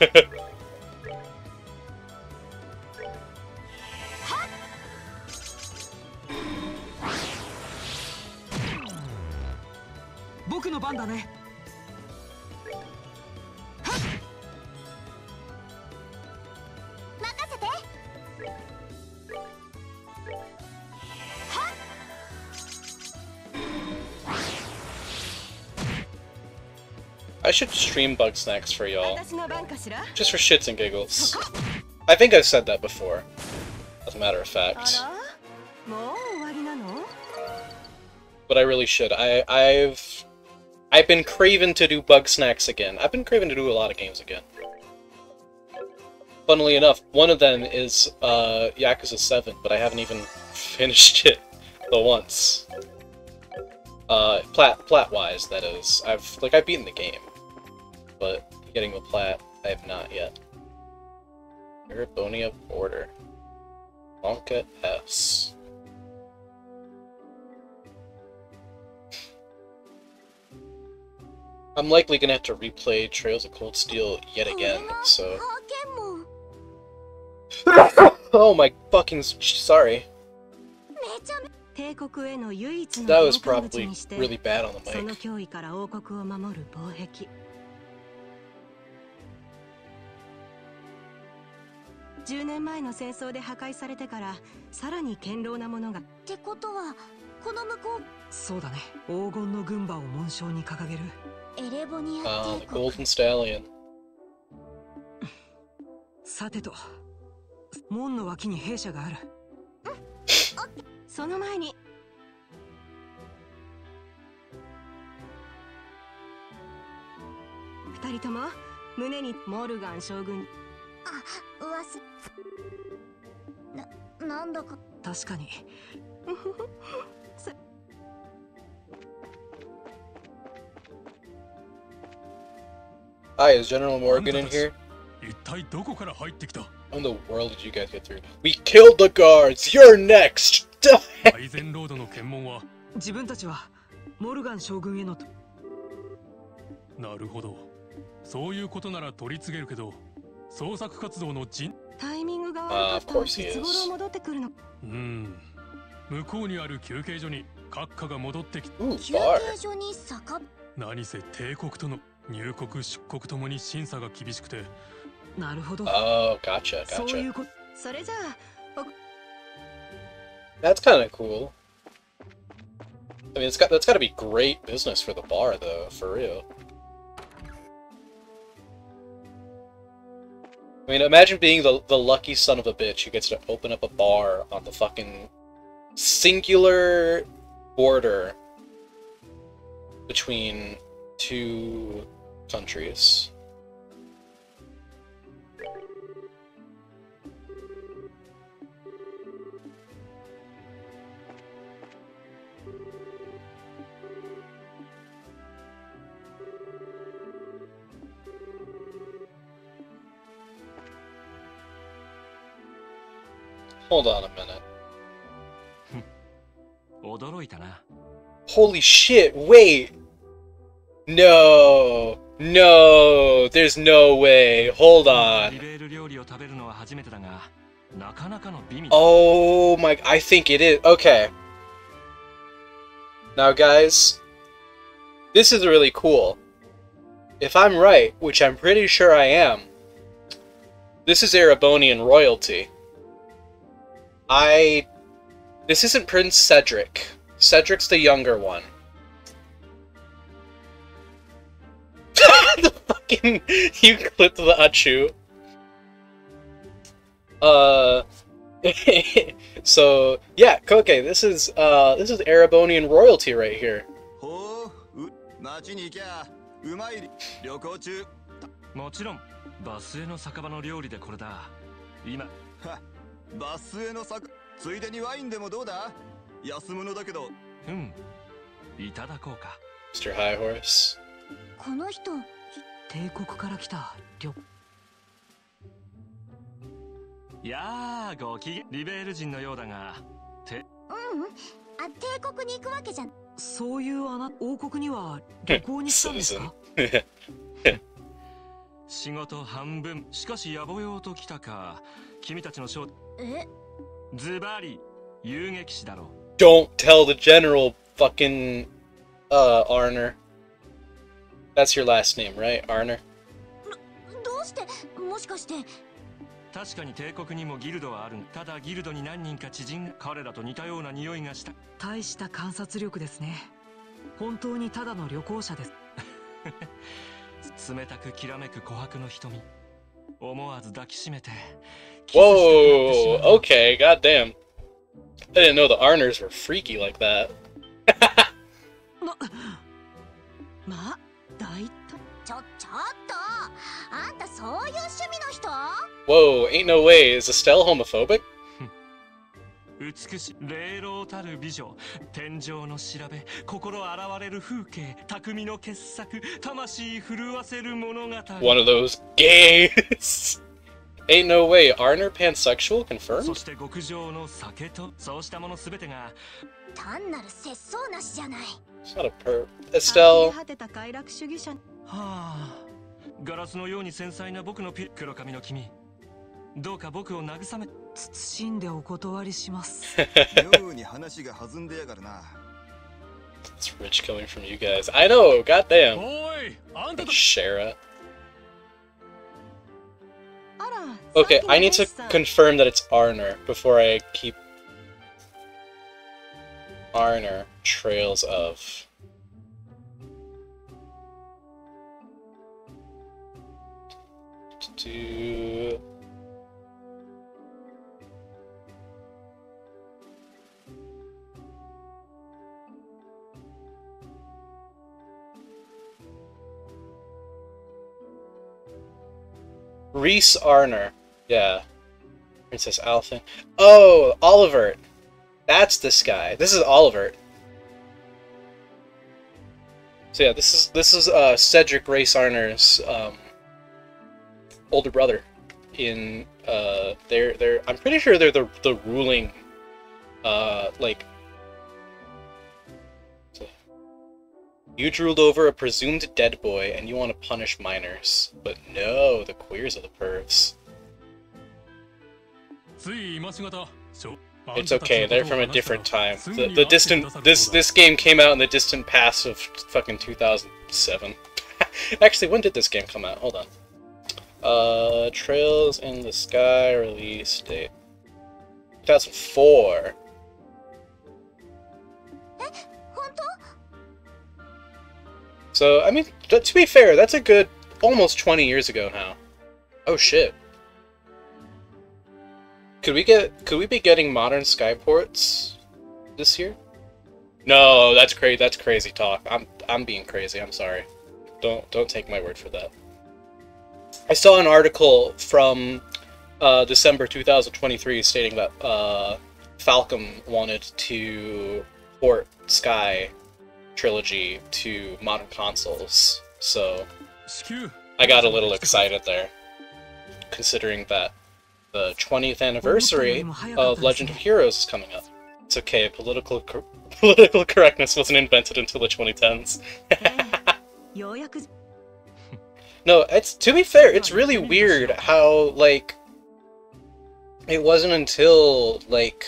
I should stream Bugsnax for y'all. Just for shits and giggles. I think I've said that before, as a matter of fact. But I really should. I, I've I've been craving to do Bugsnax again. I've been craving to do a lot of games again. Funnily enough, one of them is uh, Yakuza 7, but I haven't even finished it the once. Uh, plat plat wise, that is. I've like I've beaten the game, but getting the plat, I have not yet. Erebonia border. Blanca S. I'm likely gonna have to replay Trails of Cold Steel yet again, so. oh my fucking sorry. That was probably really bad on the mic. 10年前の戦争で破壊されてからさらに堅牢なものが。ってことはこの向こそうだね。黄金の軍馬を紋章に掲げる。うエレボニア Ah, 帝国 Golden Stallion. さてと門の脇に兵舎がある。その前に。二人とも胸にモルガン将軍あうわすななんだか確かに Hi, is General Morgan in here? 一体どこから入ってきた How in the world did you guys get through? We killed the guards! You're next! ゼンロードの検問は自分たちはモルガン将軍へのなるほどそういうことなら取り次げるけど捜索活動の陣タイミングが悪か Ah, った he いつ.頃戻ってくるのうん向こうにある休憩所に閣下が戻ってき Ooh, 休.憩所に坂何せ帝国との入国出国ともに審査が厳しくてなるほど Oh, gotcha, そうい gotcha. うことそれじゃあ That's kind of cool. I mean, it's got that's got to be great business for the bar, though, for real. I mean, imagine being the the lucky son of a bitch who gets to open up a bar on the fucking singular border between two countries. Hold on a minute. Holy shit, wait! No! No! There's no way! Hold on. Oh my, I think it is. Okay. Now guys, this is really cool. If I'm right, which I'm pretty sure I am, this is Erebonian royalty. I. This isn't Prince Cedric. Cedric's the younger one. the fucking. You clipped the Achu. Uh. so yeah, Koke, this is uh this is Erebonian royalty right here. バスへの酒場の料理でこれだ今はバスへの策。ついでにワインでもどうだ？安物だけど。うん。いただこうか。Mr. High Horse? この人帝国から来た。旅やあご機嫌。リベール人のようだが。て。うんうん。あ帝国に行くわけじゃん。そういうあな王国には旅行に来たんですか？仕事半分。しかし野暮用と来たか。君たちの正え？ズバリ遊撃士だろ。Don't tell the general, fucking uh Arner. That's your last name, right, Arner? どうして？もしかして？確かに帝国にもギルドはある。ただギルドに何人か知人が彼らと似たような匂いがした。大した観察力ですね。本当にただの旅行者です。冷たくきらめく琥珀の瞳 Whoa, okay, goddamn. I didn't know the Arnors were freaky like that. Whoa, ain't no way. Is Estelle homophobic? 美しい霊老たる美女天井の調べ心洗われる風景匠の傑作魂震わせる物語 One of those gays. ain't no way. Arner pansexual そ confirmed? して極上の酒とそうしたものすべてが単なる節操なしじゃない It's not a perp. Estelle. 果てた快楽主義者はあガラスのように繊細な僕のピ黒髪の君どうか僕を慰め謹んでお断りします妙に話が弾んでやがるな It's rich coming from you guys. I know, goddamn. Like と Shara. Okay, I need to confirm that it's Arner before I keep. Arner, Trails of. Do. Reise Arnor. Yeah. Princess Alfin. Oh, Oliver. That's this guy. This is Oliver. So yeah, this is this is uh, Cedric Race Arnor's um, older brother. In uh, they're they're I'm pretty sure they're the the ruling, uh, like. You drooled over a presumed dead boy, and you want to punish minors, but no, ears of the pervs. It's okay, they're from a different time. The, the distant this this game came out in the distant past of fucking 2007. Actually, when did this game come out? Hold on. Uh, Trails in the Sky release date 2004. So, I mean, to be fair, that's a good almost 20 years ago now. Oh shit. Could we get could we be getting modern Skyports this year? No, that's crazy. That's crazy talk. I'm I'm being crazy. I'm sorry. Don't don't take my word for that. I saw an article from uh, December 2023 stating that uh, Falcom wanted to port Sky trilogy to modern consoles. So I got a little excited there, considering that the 20th anniversary of Legend of Heroes is coming up. It's okay, political cor political correctness wasn't invented until the 2010s. no, it's to be fair, it's really weird how like it wasn't until like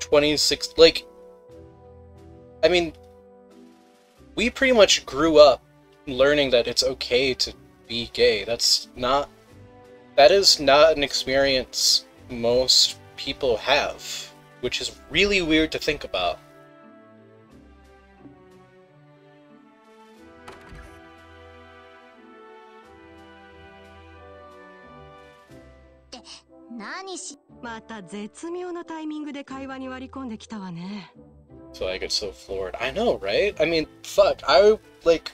26 like I mean we pretty much grew up learning that it's okay to be gay. That's not that is not an experience most people have, which is really weird to think about. So I get so floored. I know, right? I mean, fuck, I, like,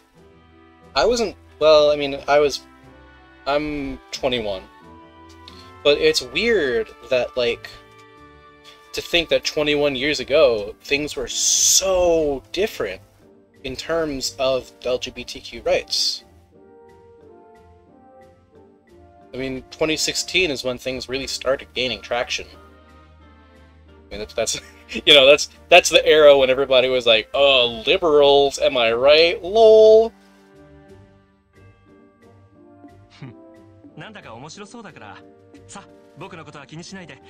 I wasn't, well, I mean, I was I'm 21. But it's weird that, like. To think that 21 years ago, things were so different in terms of LGBTQ rights. I mean, 2016 is when things really started gaining traction. I mean, that's, that's you know, that's that's the era when everybody was like, "Oh, liberals, am I right? Lol." なんだか面白そうだからさ僕のことは気にしないで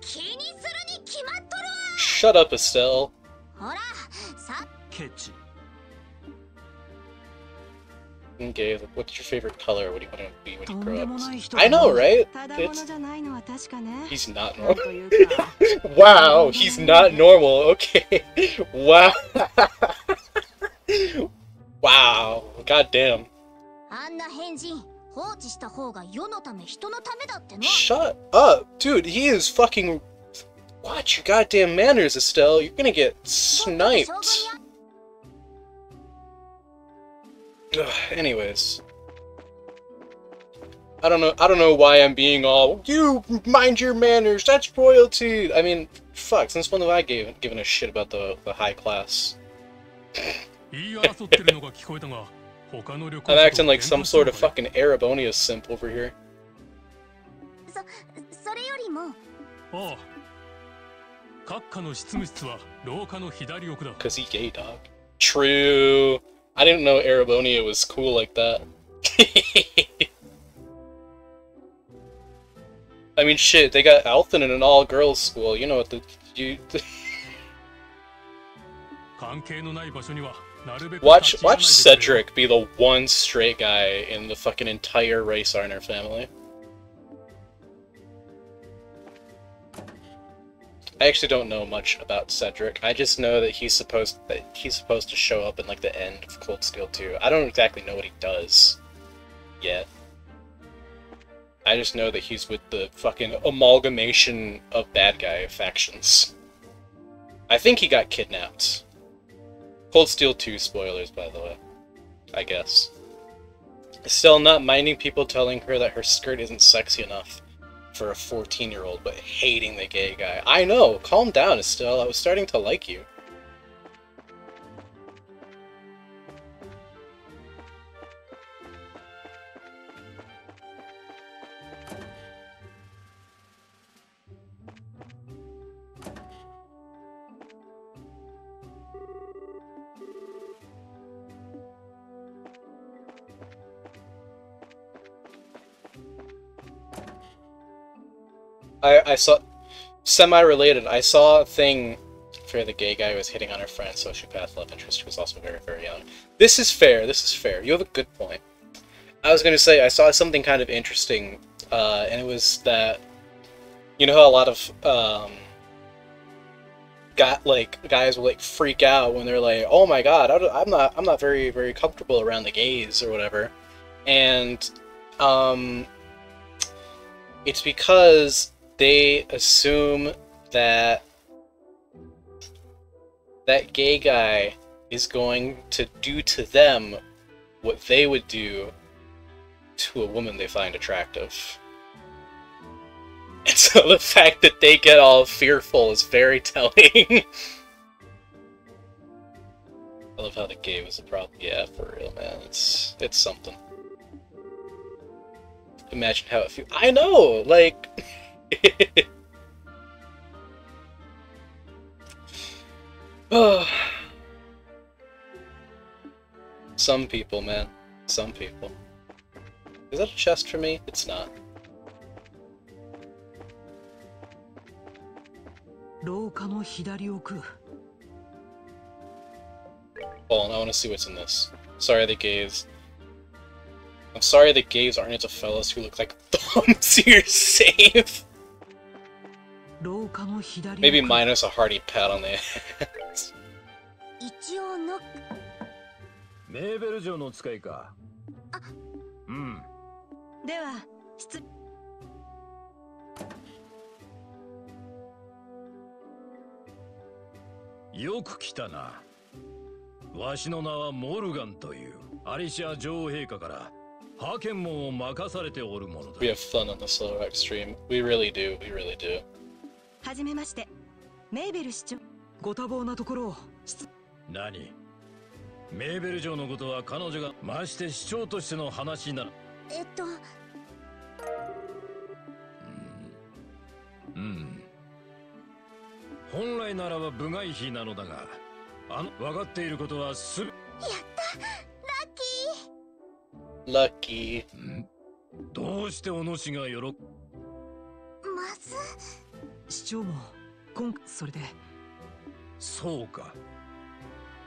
気にするに決まっとる Shut up, Estelle. わほらさケチ Okay, like, what's your favorite color? What do you want to be when と you ん grow で up? もない人 I know, right? It's he's not normal. wow, he's not normal. Okay. Wow. wow. God damn. あんな変人 Shut up! Dude, he is fucking... Watch your goddamn manners, Estelle. You're gonna get sniped. Ugh, anyways. I don't know I don't know why I'm being all you mind your manners, that's royalty. I mean, fuck, since when have I gave, given a shit about the, the high class? I'm acting like some sort of fucking Erebonia simp over here. Because he gay, dog. True. I didn't know Erebonia was cool like that. I mean, shit, they got Alton in an all-girls school. You know what the... You... Watch watch Cedric be the one straight guy in the fucking entire Race Arnor family. I actually don't know much about Cedric. I just know that he's supposed that he's supposed to show up in like the end of Cold Steel 2. I don't exactly know what he does yet. I just know that he's with the fucking amalgamation of bad guy factions. I think he got kidnapped. Cold Steel 2 spoilers, by the way. I guess. Still not minding people telling her that her skirt isn't sexy enough for a 14 year old, but hating the gay guy. I know, calm down, Estelle. I was starting to like you. I, I saw semi-related. I saw a thing for the gay guy who was hitting on her friend, sociopath love interest, who was also very, very young. This is fair. This is fair. You have a good point. I was going to say I saw something kind of interesting, uh, and it was that you know how a lot of um, got like guys will like freak out when they're like, "Oh my god, I'm not I'm not very very comfortable around the gays or whatever," and um, it's because they assume that that gay guy is going to do to them what they would do to a woman they find attractive. And so the fact that they get all fearful is very telling. I love how the gay was a problem. Yeah, for real, man. It's it's something. Imagine how it feels. I know, like. Oh. Some people, man. Some people. Is that a chest for me? It's not. 廊下の左奥 Hold on, I want to see what's in this. Sorry, the gays. I'm sorry the gays aren't into fellas who look like thumbs. You're safe. 廊下の左奥 Maybe minus a hearty pat on the head. 一応ノックメーベル城の使いかうんでは失よく来たなわしの名はモルガンというアリシア女王陛下からハーケンモンを任されておるものだ We have fun on the Slow Rock stream. We really do. We really do. はじめまして。メイベル市長。ご多忙なところを。何？メーベル城のことは彼女がまして市長としての話ならえっと。うん。本来ならば部外費なのだがあの分かっていることはすべやった。ラッキ Lucky. どうしてお主が喜ーまず市長も今それでそうか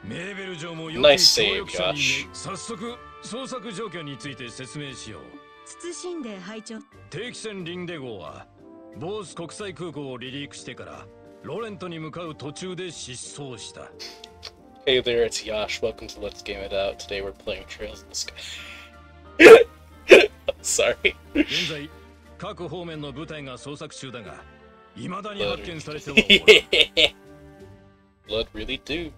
メーベル城もよ Nice き save, 協力者に Josh. 早速捜索状況について説明しよう謹んで拝聴定期船リンデ号はボース国際空港を離陸してからロレントに向かう途中で失踪した Hey there, it's Yash. Welcome to Let's Game It Out. Today we're playing Trails in the Sky. Sorry. 現在各方面の部隊が捜索中だが未だに発見されてはおらん Blood really do.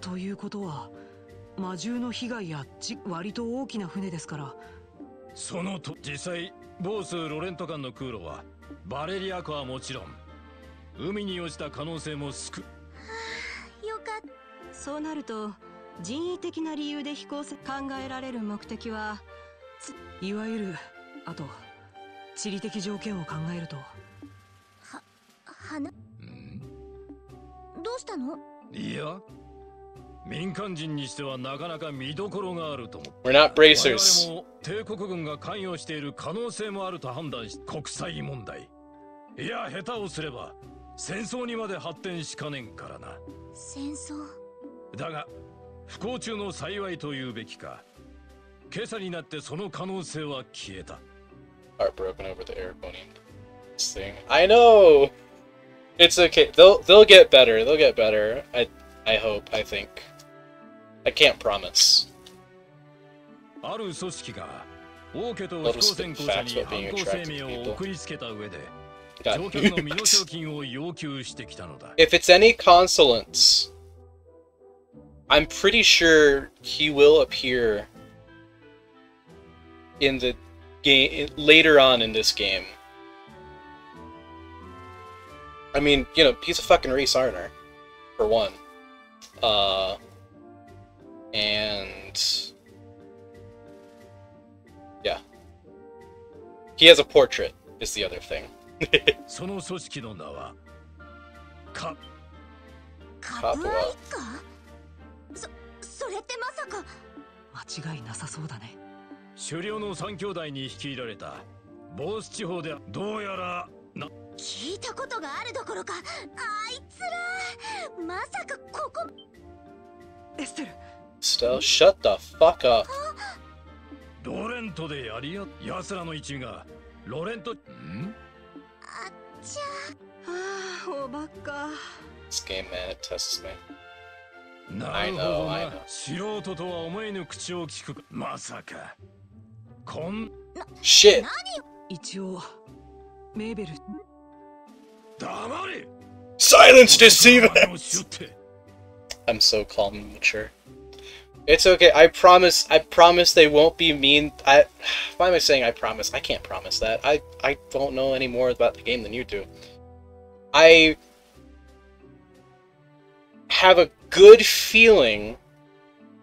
ということは魔獣の被害やじ割と大きな船ですからそのと実際ボースロレント間の空路はバレリア湖はもちろん海に落ちた可能性も少よかっそうなると人為的な理由で飛行せ考えられる目的はいわゆるあと地理的条件を考えると。た花どうしたの？いや民間人にしてはなかなか見どころがあると思う。We're not bracers. 我々も帝国軍が関与している可能性もあると判断し国際問題。いや下手をすれば戦争にまで発展しかねんからな。戦争？だが不幸中の幸いと言うべきか。今朝になってその可能性は消えた heartbroken over the air thing. I know. It's okay. They'll they'll get better. They'll get better. I I hope. I think. I can't promise. Little spin facts about being attracted to people. If it's any consolance, I'm pretty sure he will appear in the game later on in this game. I mean, you know, he's a fucking Reise Arnor, for one. Uh, and yeah, he has a portrait. Is the other thing. Capua. 狩猟の三兄弟に率いられた。ボース地方でどうやらな聞いたことがあるどころかあいつらまさかここ。エステル。Stell, shut the fuck up. ロレントでやりや奴らの一味がロレントん？あっちゃ。ああおバカ This game, man, it tests me. なるほどな.素人とは思えぬ口を聞く。まさか Shit! 一応メーベル黙れ Silence, deceiver! お前をしよって I'm so calm and mature. It's okay. I promise. I promise they won't be mean. I. Why am I saying I promise? I can't promise that. I. I don't know any more about the game than you do. I have a good feeling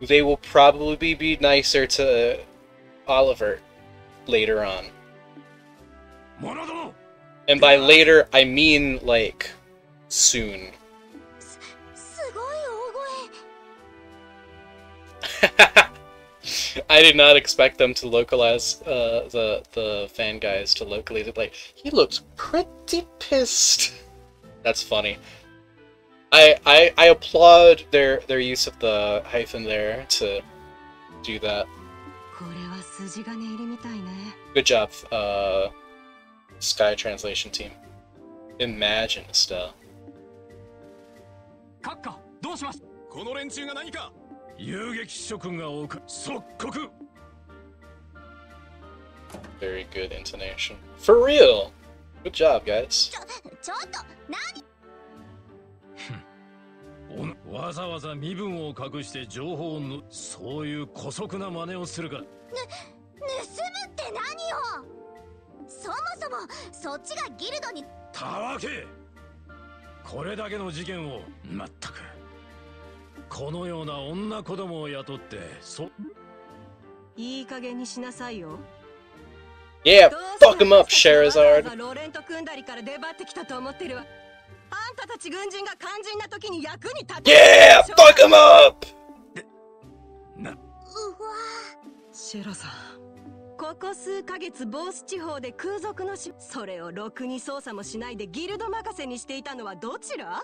they will probably be nicer to Oliver later on. And by later, I mean like soon. I did not expect them to localize uh, the the fan guys to locally. Like he looks pretty pissed. That's funny. I, I I applaud their their use of the hyphen there to do that. これは筋金入りみたいね Good job, uh, Sky Translation Team. Imagine Estelle. 閣下どうしますこの連中が何か遊撃諸君が多く即刻 Very good intonation. For real. Good job, guys. ちょちょっと何おなわざわざ身分を隠して情報をぬそういう姑息な真似をするか 盗むって何よ。そもそもそっちがギルドに。たわけ。これだけの事件をまったく。このような女子供を雇ってそいい加減にしなさいよ。Yeah, fuck him up, Sherazard. ロレント組んだりから出張ってきたと思ってるわ。あんたたち軍人が肝心な時に役に立て Yeah, fuck him up. うわシェラさん。ここ数ヶ月ボース地方で空賊のしそれをろくに操作もしないでギルド任せにしていたのはどちら？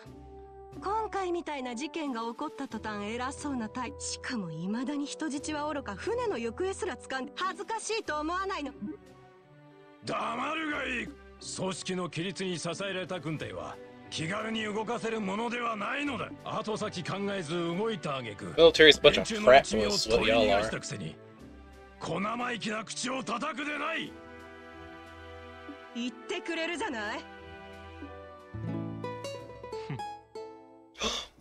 今回みたいな事件が起こった途端偉そうなタイ。しかも未だに人質はおろか船の行方すら掴んで恥ずかしいと思わないの。黙るがいい。組織の規律に支えられた軍隊は気軽に動かせるものではないのだ。後先考えず動いた挙句連中の一味を取り逃がし.たくせに小生意気な口を叩くでない言ってくれるじゃない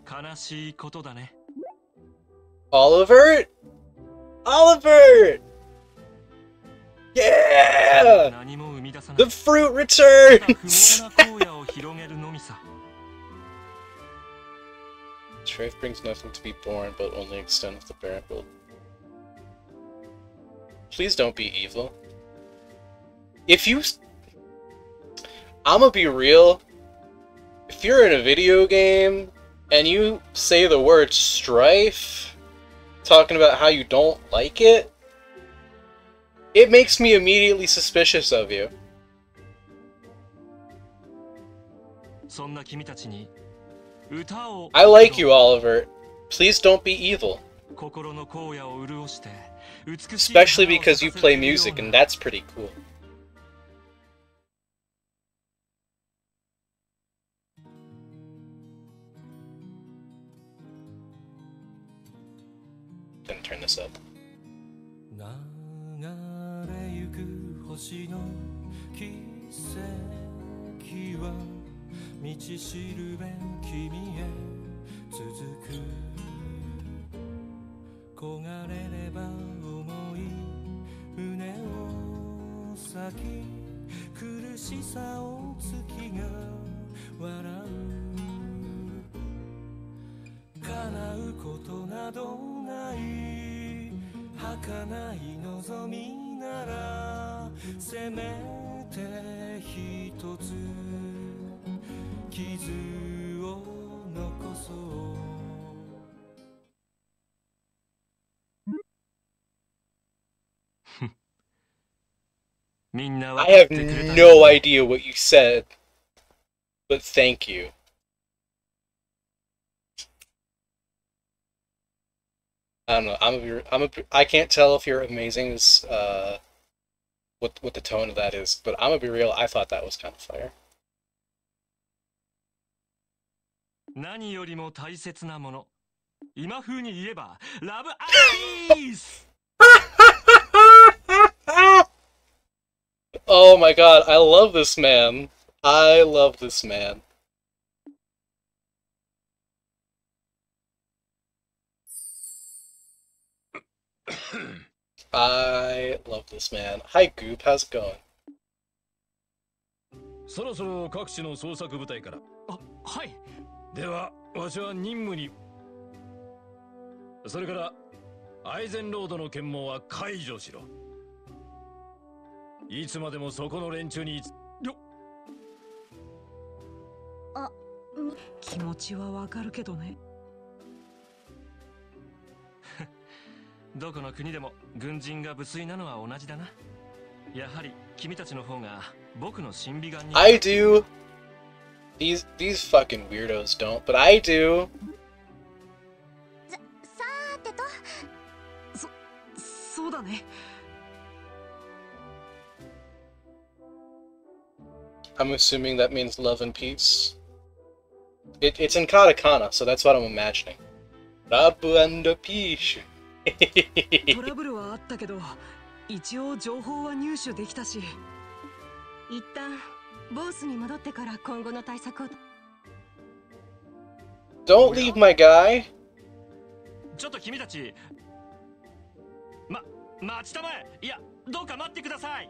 悲しいことだね Oliver? Oliver! Yeah! The fruit returns! Strife brings nothing to be born, but only extends the barren world. Please don't be evil. If you... I'ma be real. If you're in a video game, and you say the word strife, talking about how you don't like it, it makes me immediately suspicious of you. I like you, Oliver. Please don't be evil. Especially because you play music, and that's pretty cool. Gonna turn this up. 星の奇跡は道しるべ君へ続く焦がれれば重い。胸を裂き苦しさを月が笑う叶うことなどない。儚い望みならせめて一つ傷を残そう I have no idea what you said, but thank you. I don't know. I'm a, I'm a, I can't tell if you're amazing is uh, what what the tone of that is, but I'm gonna be real. I thought that was kind of fire. 何よりも大切なもの今風に言えばラブアイス Oh my god, I love this man. I love this man. I love this man. Hi Goop, how's it going? そろそろ各地の捜索部隊から。あ、はい。では、わしは任務に。それから、アイゼンロードの検問は解除しろ。いつまでもそこの連中によあ気持ちはわかるけどね。どこの国でも軍人が無粋なのは同じだな。やはり君たちの方が僕の審美眼に。I do. These these fucking weirdos don't, but I do. さ、さーてと。そ、そうだね。I'm assuming that means love and peace. It, it's in katakana, so that's what I'm imagining. Rabu and peace. トラブルはあったけど、一応情報は入手できたし。一旦ボスに戻ってから今後の対策を。Don't leave my guy. ちょっと君たち。ま、待ちたまえ。いや、どうか待ってください。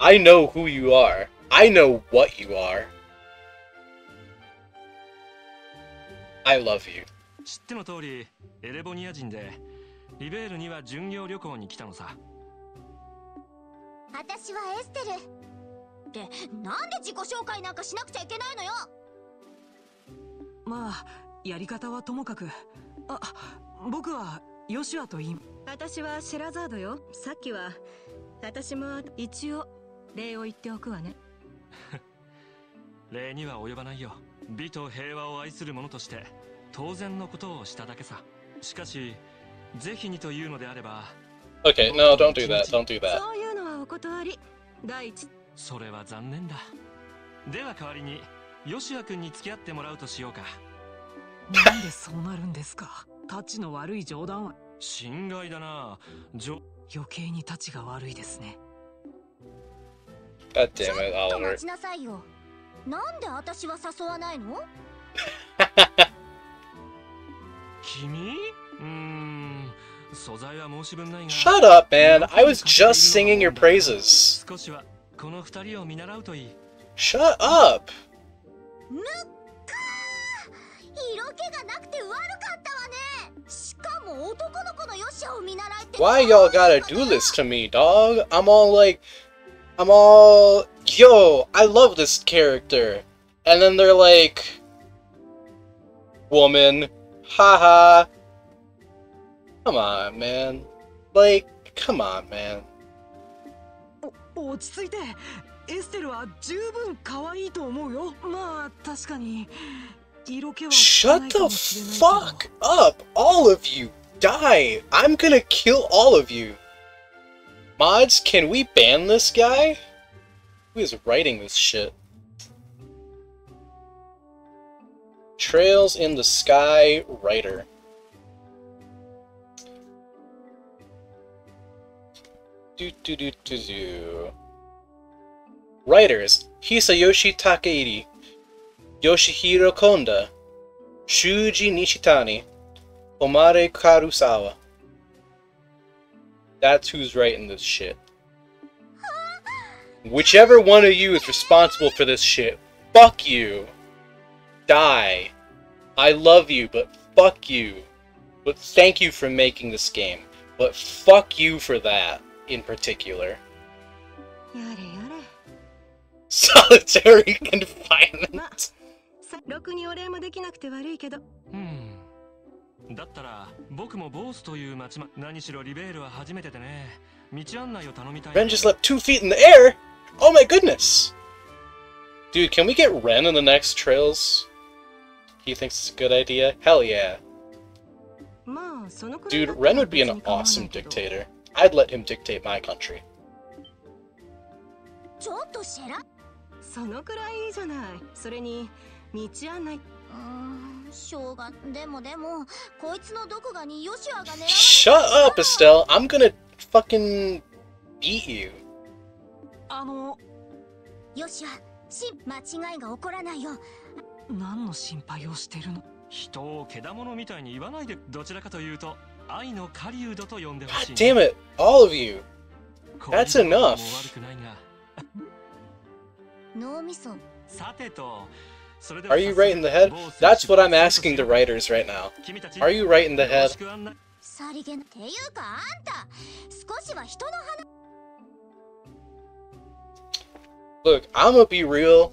I know who you are. I know what you are. I love you. 知っての通り、エレボニア人で、リベールには巡業旅行に来たのさ。私はエステル。ってなんで自己紹介なんかしなくちゃいけないのよまあやり方はともかくあ僕はヨシュアと言い私はシェラザードよさっきは私も一応礼を言っておくわね。礼には及ばないよ。美と平和を愛する者として当然のことをしただけさ。しかしぜひにというのであれば Okay, no, don't do that. Don't do that. そういうのはお断り。第一。それは残念だ。では代わりにヨシア君に付き合ってもらうとしようか。なんでそうなるんですか？タチの悪い冗談は。心外だな。じょ余計にタチが悪いですね God ち damn ょ it, っと Oliver. 待ちなさいよなんで私は誘わないの君うーん素材は申し分ないが Shut up, man. I was just singing your praises. 少しはこの二人を見習うといい Shut up. ぬっかー色気がなくて悪かったわねしかも男の子のヨシアを見習いって Why y'all gotta do this to me, dog? I'm all like, I'm all, yo, I love this character. And then they're like, woman, haha. Come on, man. Like, come on, man. お落ち着いてエステルは十分可愛いと思うよまあ確かに色気は少な Shut いか the もしれないけど fuck up, all of you. Die. I'm gonna kill all of you. Mods, can we ban this guy? Who is writing this shit? Trails in the Sky writer. Do do do do do. Writers Hisayoshi Takeichi, Yoshihiro Konda, Shuji Nishitani, Omare Karusawa. That's who's writing this shit. Whichever one of you is responsible for this shit, fuck you. Die. I love you, but fuck you. But thank you for making this game. But fuck you for that, in particular. やれやれ Solitary confinement. さろくにお礼もできなくて悪いけどうん だったら僕もボースという町ま何しろリベールは初めてでね道案内を頼みたい Ren just leapt two feet in the air? Oh my goodness! Dude, can we get Ren in the next Trails? He thinks it's a good idea? Hell yeah. まあそのくらい Dude, Ren would be an awesome dictator. I'd let him dictate my country. ちょっとシェラそのくらいいいじゃないそれに道案内うーん しょうがでもでもこいつの毒牙にヨシアが狙 Shut up, Estelle! I'm gonna fucking beat you. あのヨシアし間違いが起こらないよ何の心配をしてるの？人をけだものみたいに言わないでどちらかというと愛の狩人と呼んでほしい Damn it, all of you. That's enough. 脳みそさてと Are you right in the head? That's what I'm asking the writers right now. Are you right in the head? Look, I'm gonna be real.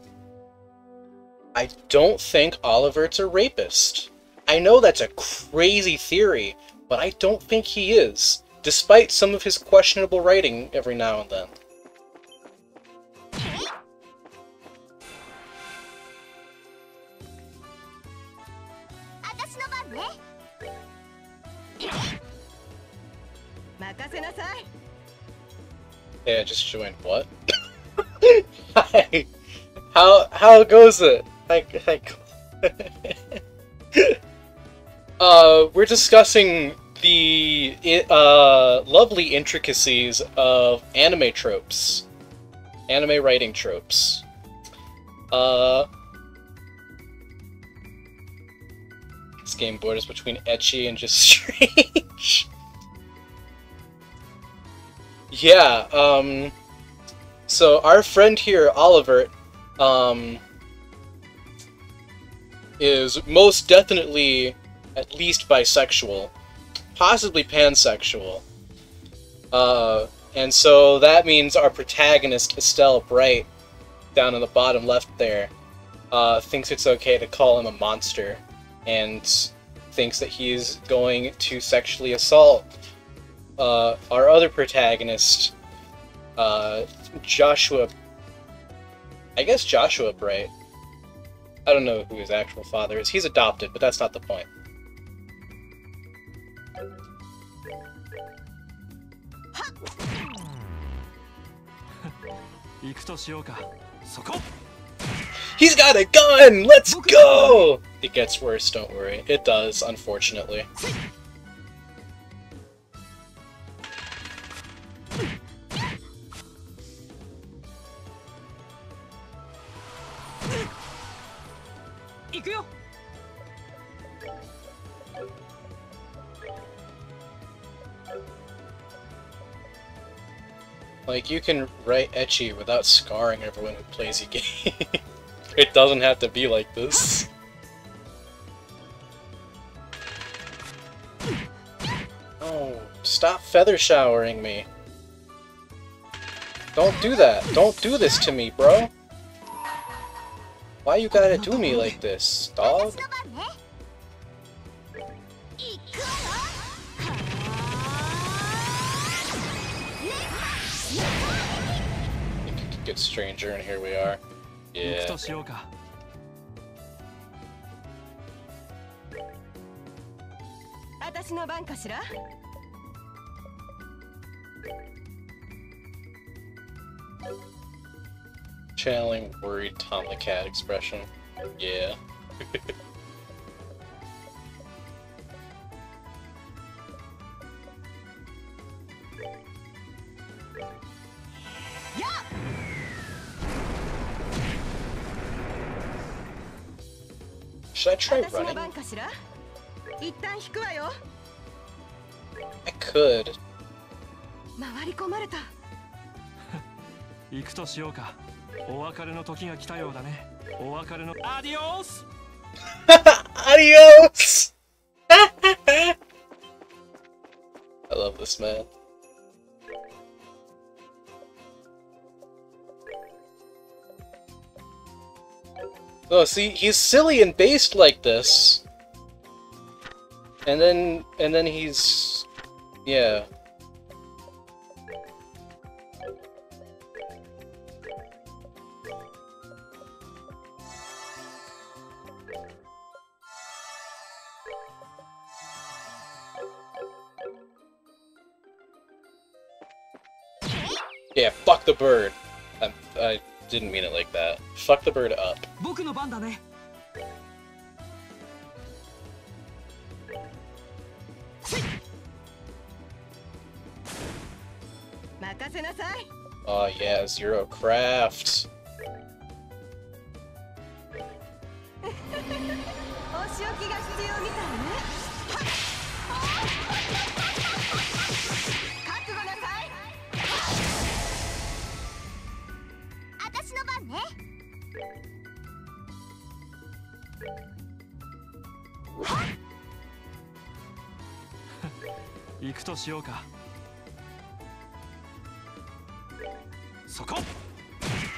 I don't think Oliver's a rapist. I know that's a crazy theory, but I don't think he is, despite some of his questionable writing every now and then. Yeah, just joined. What? Hi. How how goes it? Like like. uh, we're discussing the uh lovely intricacies of anime tropes, anime writing tropes. Uh. This game borders between ecchi and just strange. Yeah, um so our friend here, Oliver, um is most definitely at least bisexual, possibly pansexual. Uh and so that means our protagonist, Estelle Bright, down in the bottom left there, uh, thinks it's okay to call him a monster and thinks that he's going to sexually assault uh, our other protagonist, uh, Joshua. I guess Joshua Bright. I don't know who his actual father is. He's adopted, but that's not the point. He's got a gun! Let's go! It gets worse, don't worry. It does, unfortunately. Like, you can write ecchi without scarring everyone who plays your game. it doesn't have to be like this. Oh, stop feather showering me. Don't do that. Don't do this to me, bro. Why you gotta do me like this, dog? complete stranger, and here we are. Yeah. Channeling worried Tom the Cat expression. Yeah. Should I try running? I could. Adios! Adios! I love this man. Oh, see, he's silly and based like this. And then, and then he's, yeah. Yeah, fuck the bird. I, I didn't mean it like that. Fuck the bird up. Oh yeah, Zero Craft. ね行くとしようかそこ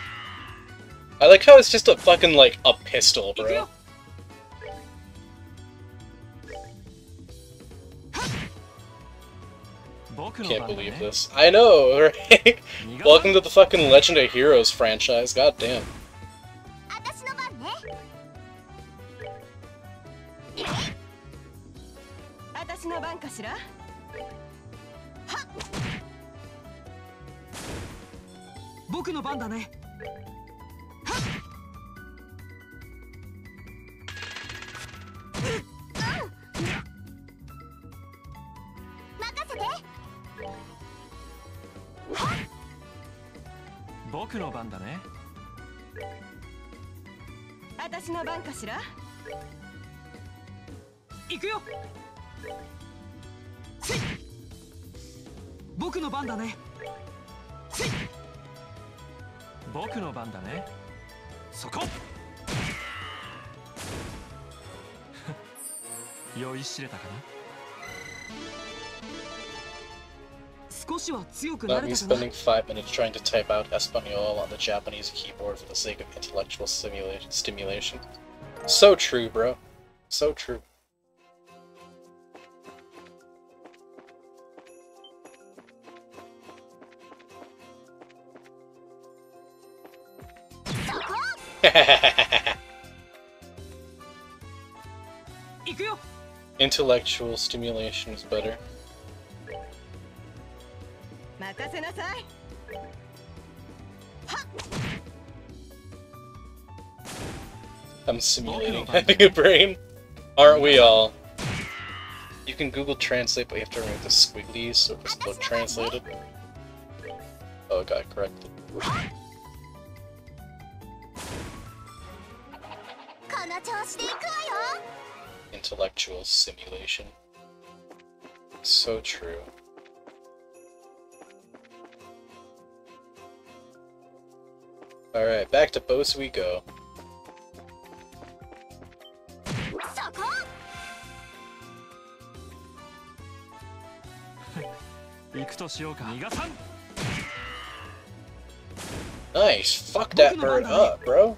I like how it's just a fucking like a pistol, bro. Can't believe eh? this. I know, right? Welcome to the fucking Legend of Heroes franchise. God damn. 僕の番だね。私の番かしら？行くよ。僕の番だね。僕の番だね。そこ。酔いしれたかな？Not me spending five minutes trying to type out Espanol on the Japanese keyboard for the sake of intellectual stimulation. So true, bro. So true. intellectual stimulation is better. 任せなさい I'm simulating having a brain. Aren't we all? You can Google Translate, but you have to remove the squigglies so it's still translated. Oh, it got corrected. この調子でいくわよ Intellectual simulation. So true. Alright, back to boats we go. Nice! Fuck that bird up, bro!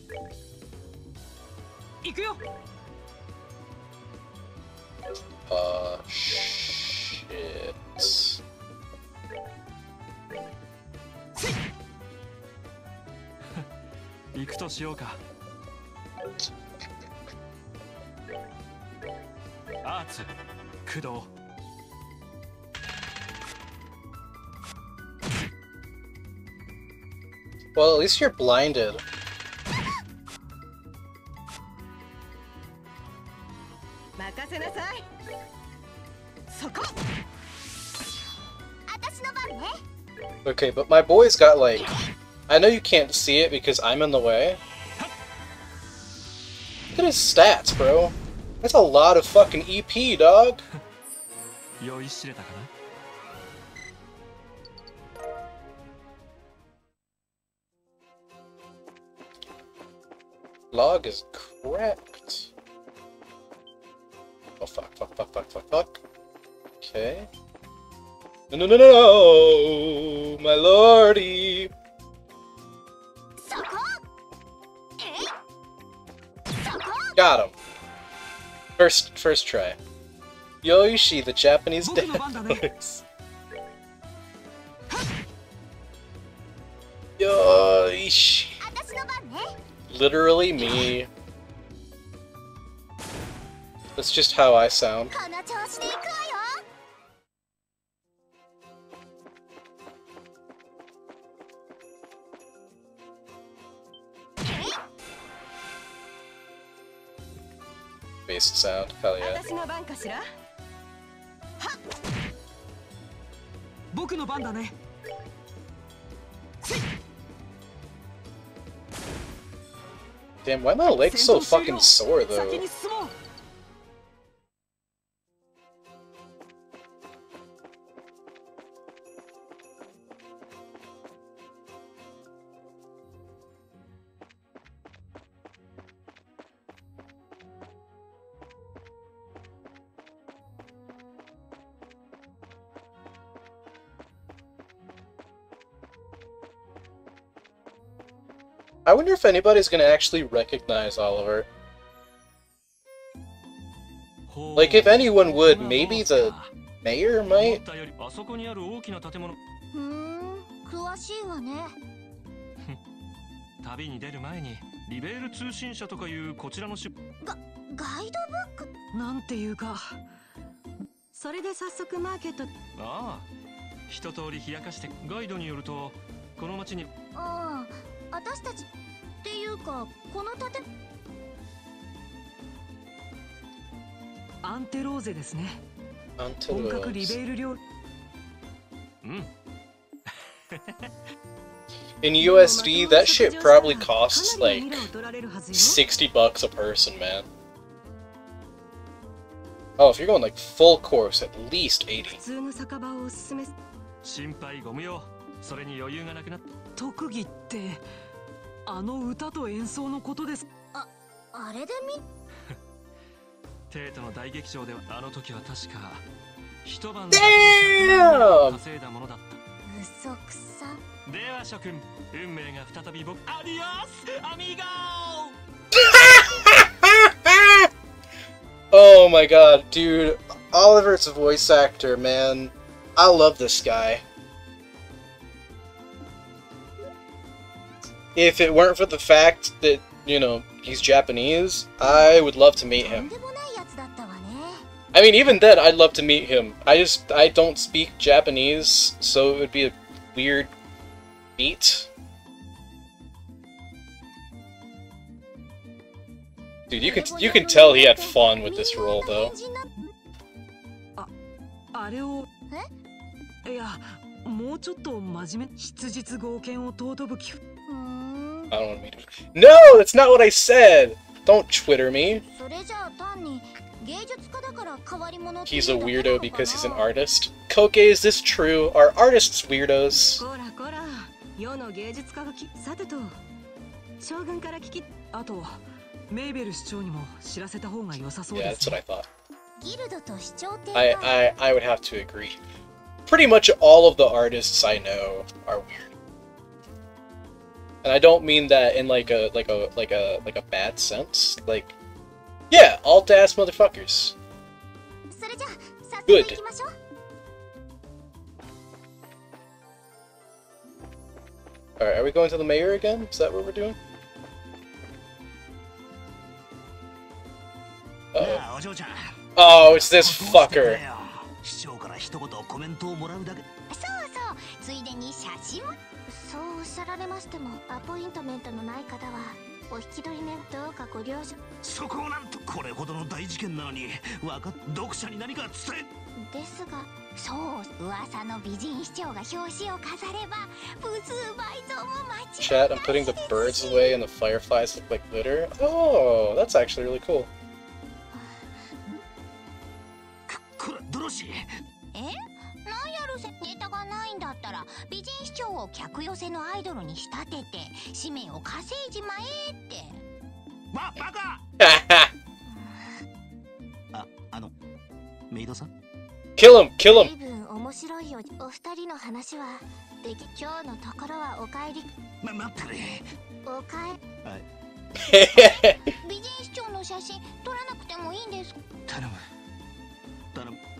行くよあーシッツ行くとしようかアーツ工藤 Well, at least you're blinded. Okay, but my boy's got like... I know you can't see it because I'm in the way. Look at his stats, bro. That's a lot of fucking EP, dog. Log is cracked. Oh fuck, fuck, fuck, fuck, fuck, fuck. Okay. No, no, no, no, my lordy. Got him. First, first try. Yoishi, the Japanese dance. Yoishi. Literally me. That's just how I sound. based sound. Hell yeah. Damn, why my leg's so fucking sore though? Wonder if anybody's gonna actually recognize Oliver. Like, if anyone would, maybe the mayor might? たよりあそこにある大きな建物ふーん詳しいわね旅に出る前にリベール通信社とかいうこちらのしガガイドブックなんていうかそれで早速マーケットああ一通り冷やかしてガイドによるとこの町にああ私たちいうかこの建アンテローゼですね Until 本格リベ those. ール料理うん In USD, that shit probably costs かなり like のミラを取られるはずよ 60 bucks a person, man. Oh, if you're going like full course, at least 80. 普通の酒場をおすすめ心配ご無用それに余裕がなくなった特技って あの歌と演奏のことですああれでみ？テートの大劇場ではあの時は確か一晩で!稼いだものだった嘘くさでは諸君運命が再び僕アディオスアミーゴ Oh my god, dude. Oliver's voice actor, man. I love this guy. if it weren't for the fact that, you know, he's Japanese, I would love to meet him. I mean, even then, I'd love to meet him. I just, I don't speak Japanese, so it would be a weird meet. Dude, you can you can tell he had fun with this role, though. I don't want to meet him. No, that's not what I said. Don't Twitter me. He's a weirdo because he's an artist. Koke, is this true? Are artists weirdos? Yeah, that's what I thought. I, I, I would have to agree. Pretty much all of the artists I know are weird And I don't mean that in like a like a like a like a bad sense. Like yeah, alt ass motherfuckers. それじゃあ早速 Good. 行きましょう Alright, are we going to the mayor again? Is that what we're doing? な Uh あお嬢ちゃん oh. oh, it's this fucker. 市長から一言コメントをもらうだけそうそうついでに写真も そうおっしゃられましてもアポイントメントのない方はお引き取りねどうかご了承。そこをなんとこれほどの大事件なのにわかっ読者に何か伝え。ですがそう噂の美人市長が表紙を飾れば部数倍増も間違 Chat, I'm putting the birds away and the fireflies look like glitter. Oh, that's actually really cool. こらドロシー。え？なんやるせネタがないんだったら美人市長を客寄せのアイドルに仕立てて紙面を稼いじまえって。わバカ！Kill ああのメイドさん？Him! Kill 随 him! 分面白いよお二人の話は。でき今日のところはお帰り。ま待ってねお帰はい。美人市長の写真撮らなくてもいいんです。頼む。頼む。せ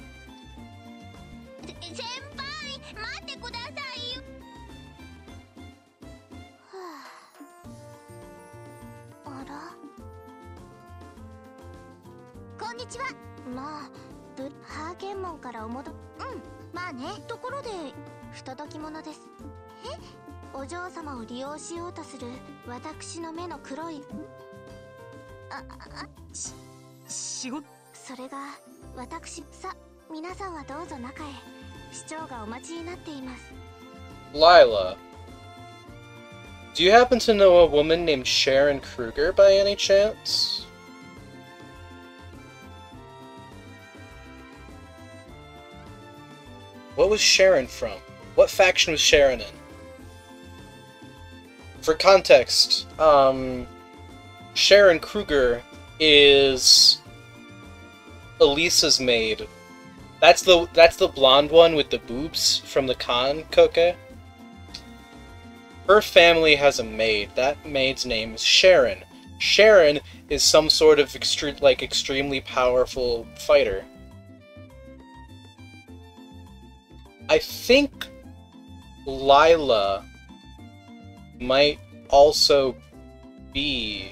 先輩待ってくださいよ。はあ。あら。こんにちは。まあぶハーゲン門からお戻うん。まあね。ところで不届き者です。え？お嬢様を利用しようとする私の目の黒いああし仕事？それが私さ皆さんはどうぞ中へ Lila, do you happen to know a woman named Sharon Kruger by any chance? What was Sharon from? What faction was Sharon in? For context, um, Sharon Kruger is Alisa's maid that's the that's the blonde one with the boobs from the con Koke. Her family has a maid. That maid's name is Sharon. Sharon is some sort of extre- like extremely powerful fighter. I think Lila might also be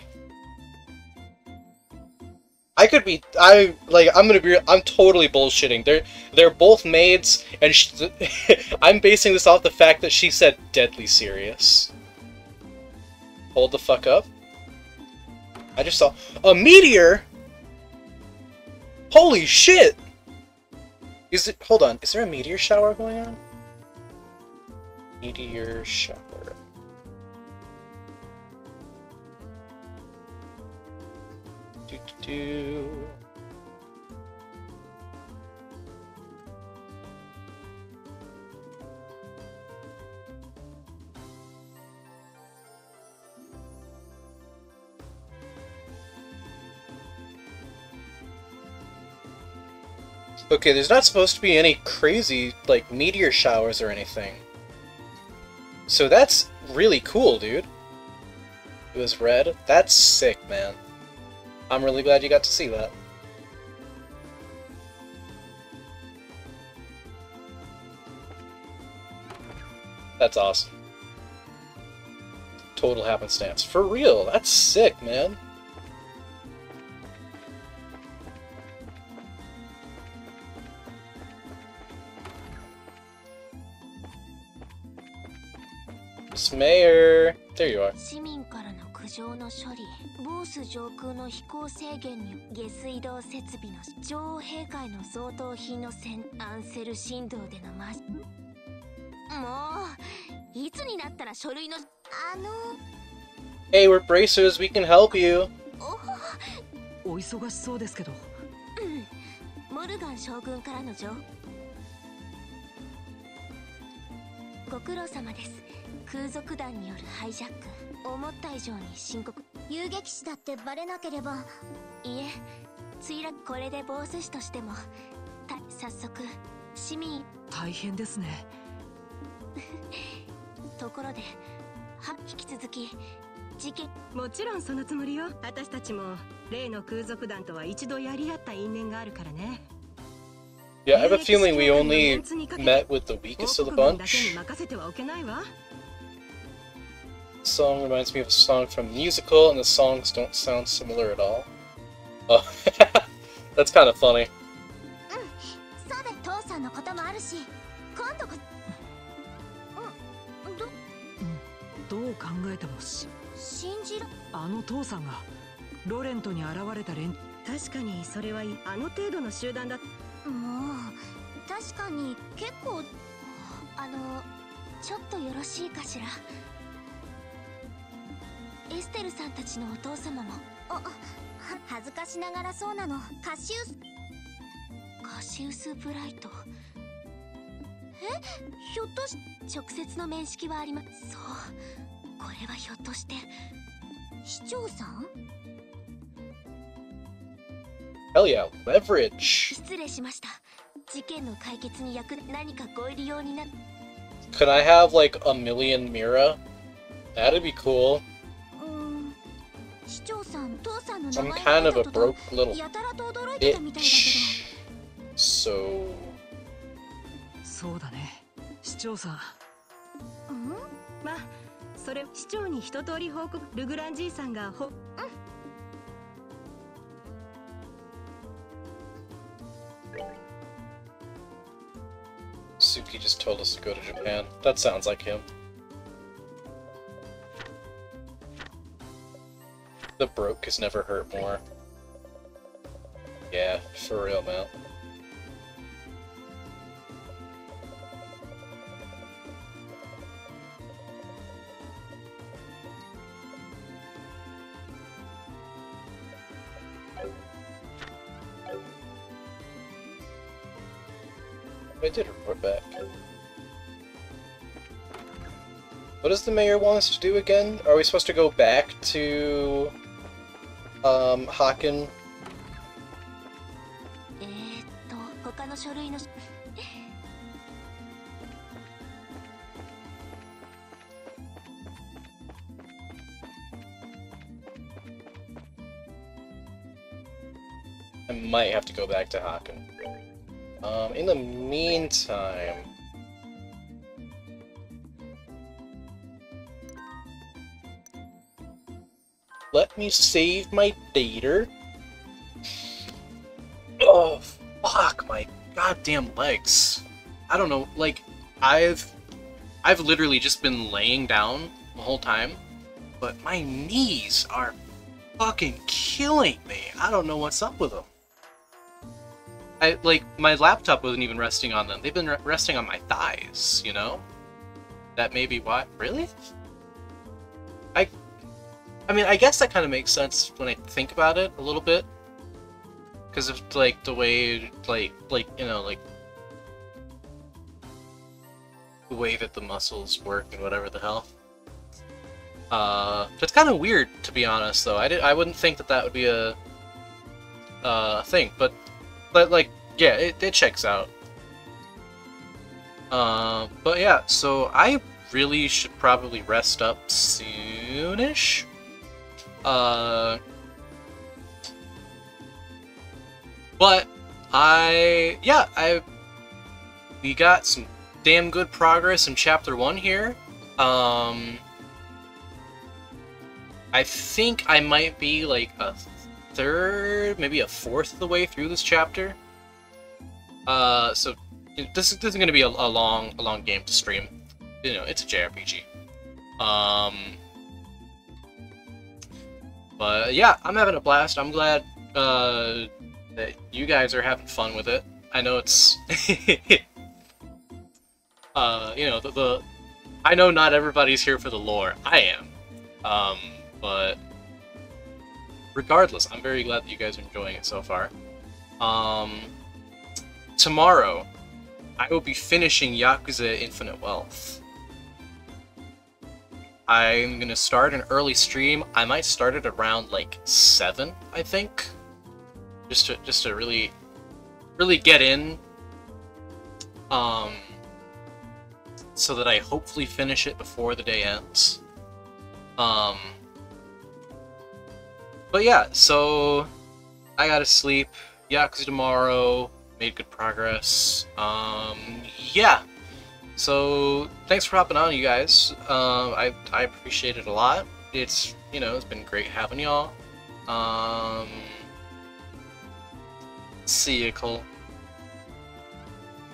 I could be. I like. I'm gonna be. I'm totally bullshitting. They're they're both maids, and sh- I'm basing this off the fact that she said deadly serious. Hold the fuck up. I just saw a meteor. Holy shit! Is it? Hold on. Is there a meteor shower going on? Meteor shower. do. Okay, there's not supposed to be any crazy, like, meteor showers or anything. So that's really cool, dude. It was red. That's sick, man. I'm really glad you got to see that. That's awesome. Total happenstance. For real, that's sick, man. Mayor! There you are. 市民からの処理ボース上空の飛行制限に下水道設備の女王陛下への贈答品の戦アンセル神道でのマジもういつになったら書類のあの。Hey, we're bracers, we can help you! お忙しそうですけど。うん。モルガン将軍からの情ご苦労様です。空賊団によるハイジャック思った以上に深刻。遊撃士だってバレなければ。いえ。墜落これでボース師としても。た早速市民。大変ですね。ところでは引き続き事件。もちろんそのつもりよ。私たちも例の空賊団とは一度やり合った因縁があるからね。Yeah, I have a feeling we only met with the weakest of the bunch. Song reminds me of a song from the musical, and the songs don't sound similar at all. Oh, that's kind of funny. エステルさんたちのお父様も。おは恥ずかしながらそうなの。カシウス。カシウス・ブライト。え？ひょっとし直接の面識はあります。そう。これはひょっとして市長さん？Hell yeah, leverage! 失礼しました。事件の解決に役何かご入り用にな Could I have like a million Mira? That'd be cool. I'm 前 kind が of 出 a た途端 broke little やたらと驚いてたみたいだけ bitch. So そうだね市長さんどうんまあそれ市長に一通り報告ルグランジーさんがほ Suki just told us to go to Japan. That sounds like him. The broke has never hurt more. Yeah, for real, man. I did report back. What does the mayor want us to do again? Are we supposed to go back to um, Haken. I might have to go back to Haken. Um, in the meantime... me save my data. Oh, fuck my goddamn legs. I don't know, like, I've... I've literally just been laying down the whole time, but my knees are fucking killing me. I don't know what's up with them. I like my laptop wasn't even resting on them. They've been re resting on my thighs, you know? That may be why. Really? I mean, I guess that kind of makes sense when I think about it a little bit. Cuz of like the way like like, you know, like the way that the muscles work and whatever the hell. Uh, it's kind of weird to be honest, though. I did I wouldn't think that that would be a uh thing, but but like yeah, it, it checks out. Uh, but yeah, so I really should probably rest up soonish. Uh, but I, yeah, I, we got some damn good progress in chapter one here. Um, I think I might be like a third, maybe a fourth of the way through this chapter. Uh, so this, this is going to be a, a, long, a long game to stream. You know, it's a JRPG. Um, but yeah, I'm having a blast. I'm glad uh, that you guys are having fun with it. I know it's, uh, you know, the, the, I know not everybody's here for the lore. I am. Um, but regardless, I'm very glad that you guys are enjoying it so far. Um, tomorrow, I will be finishing Yakuza Infinite Wealth. I'm gonna start an early stream. I might start it around like seven, I think, just to just to really, really get in. Um, so that I hopefully finish it before the day ends. Um, but yeah, so I gotta sleep. Yakuza tomorrow. Made good progress. Um, yeah. So thanks for hopping on, you guys. Um, I I appreciate it a lot. It's you know it's been great having y'all. Um, see you, Cole.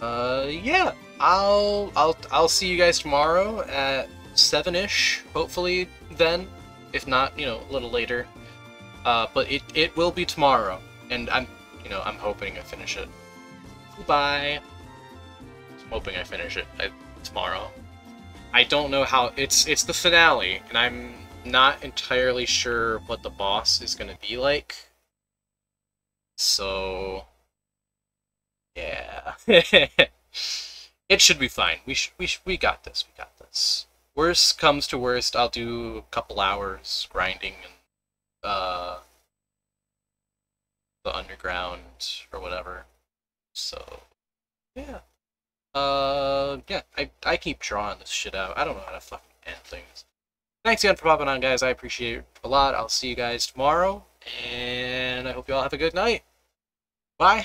Uh, yeah. I'll I'll I'll see you guys tomorrow at seven ish. Hopefully then, if not, you know, a little later. Uh, but it, it will be tomorrow, and I'm, you know, I'm hoping I finish it. Goodbye. Hoping I finish it I, tomorrow. I don't know how it's it's the finale, and I'm not entirely sure what the boss is gonna be like. So, yeah, it should be fine. We should we should, we got this. We got this. Worst comes to worst, I'll do a couple hours grinding and uh, the underground or whatever. So, yeah. Uh, yeah, I, I keep drawing this shit out. I don't know how to fucking end things. Thanks again for popping on, guys. I appreciate it a lot. I'll see you guys tomorrow, and I hope you all have a good night. Bye.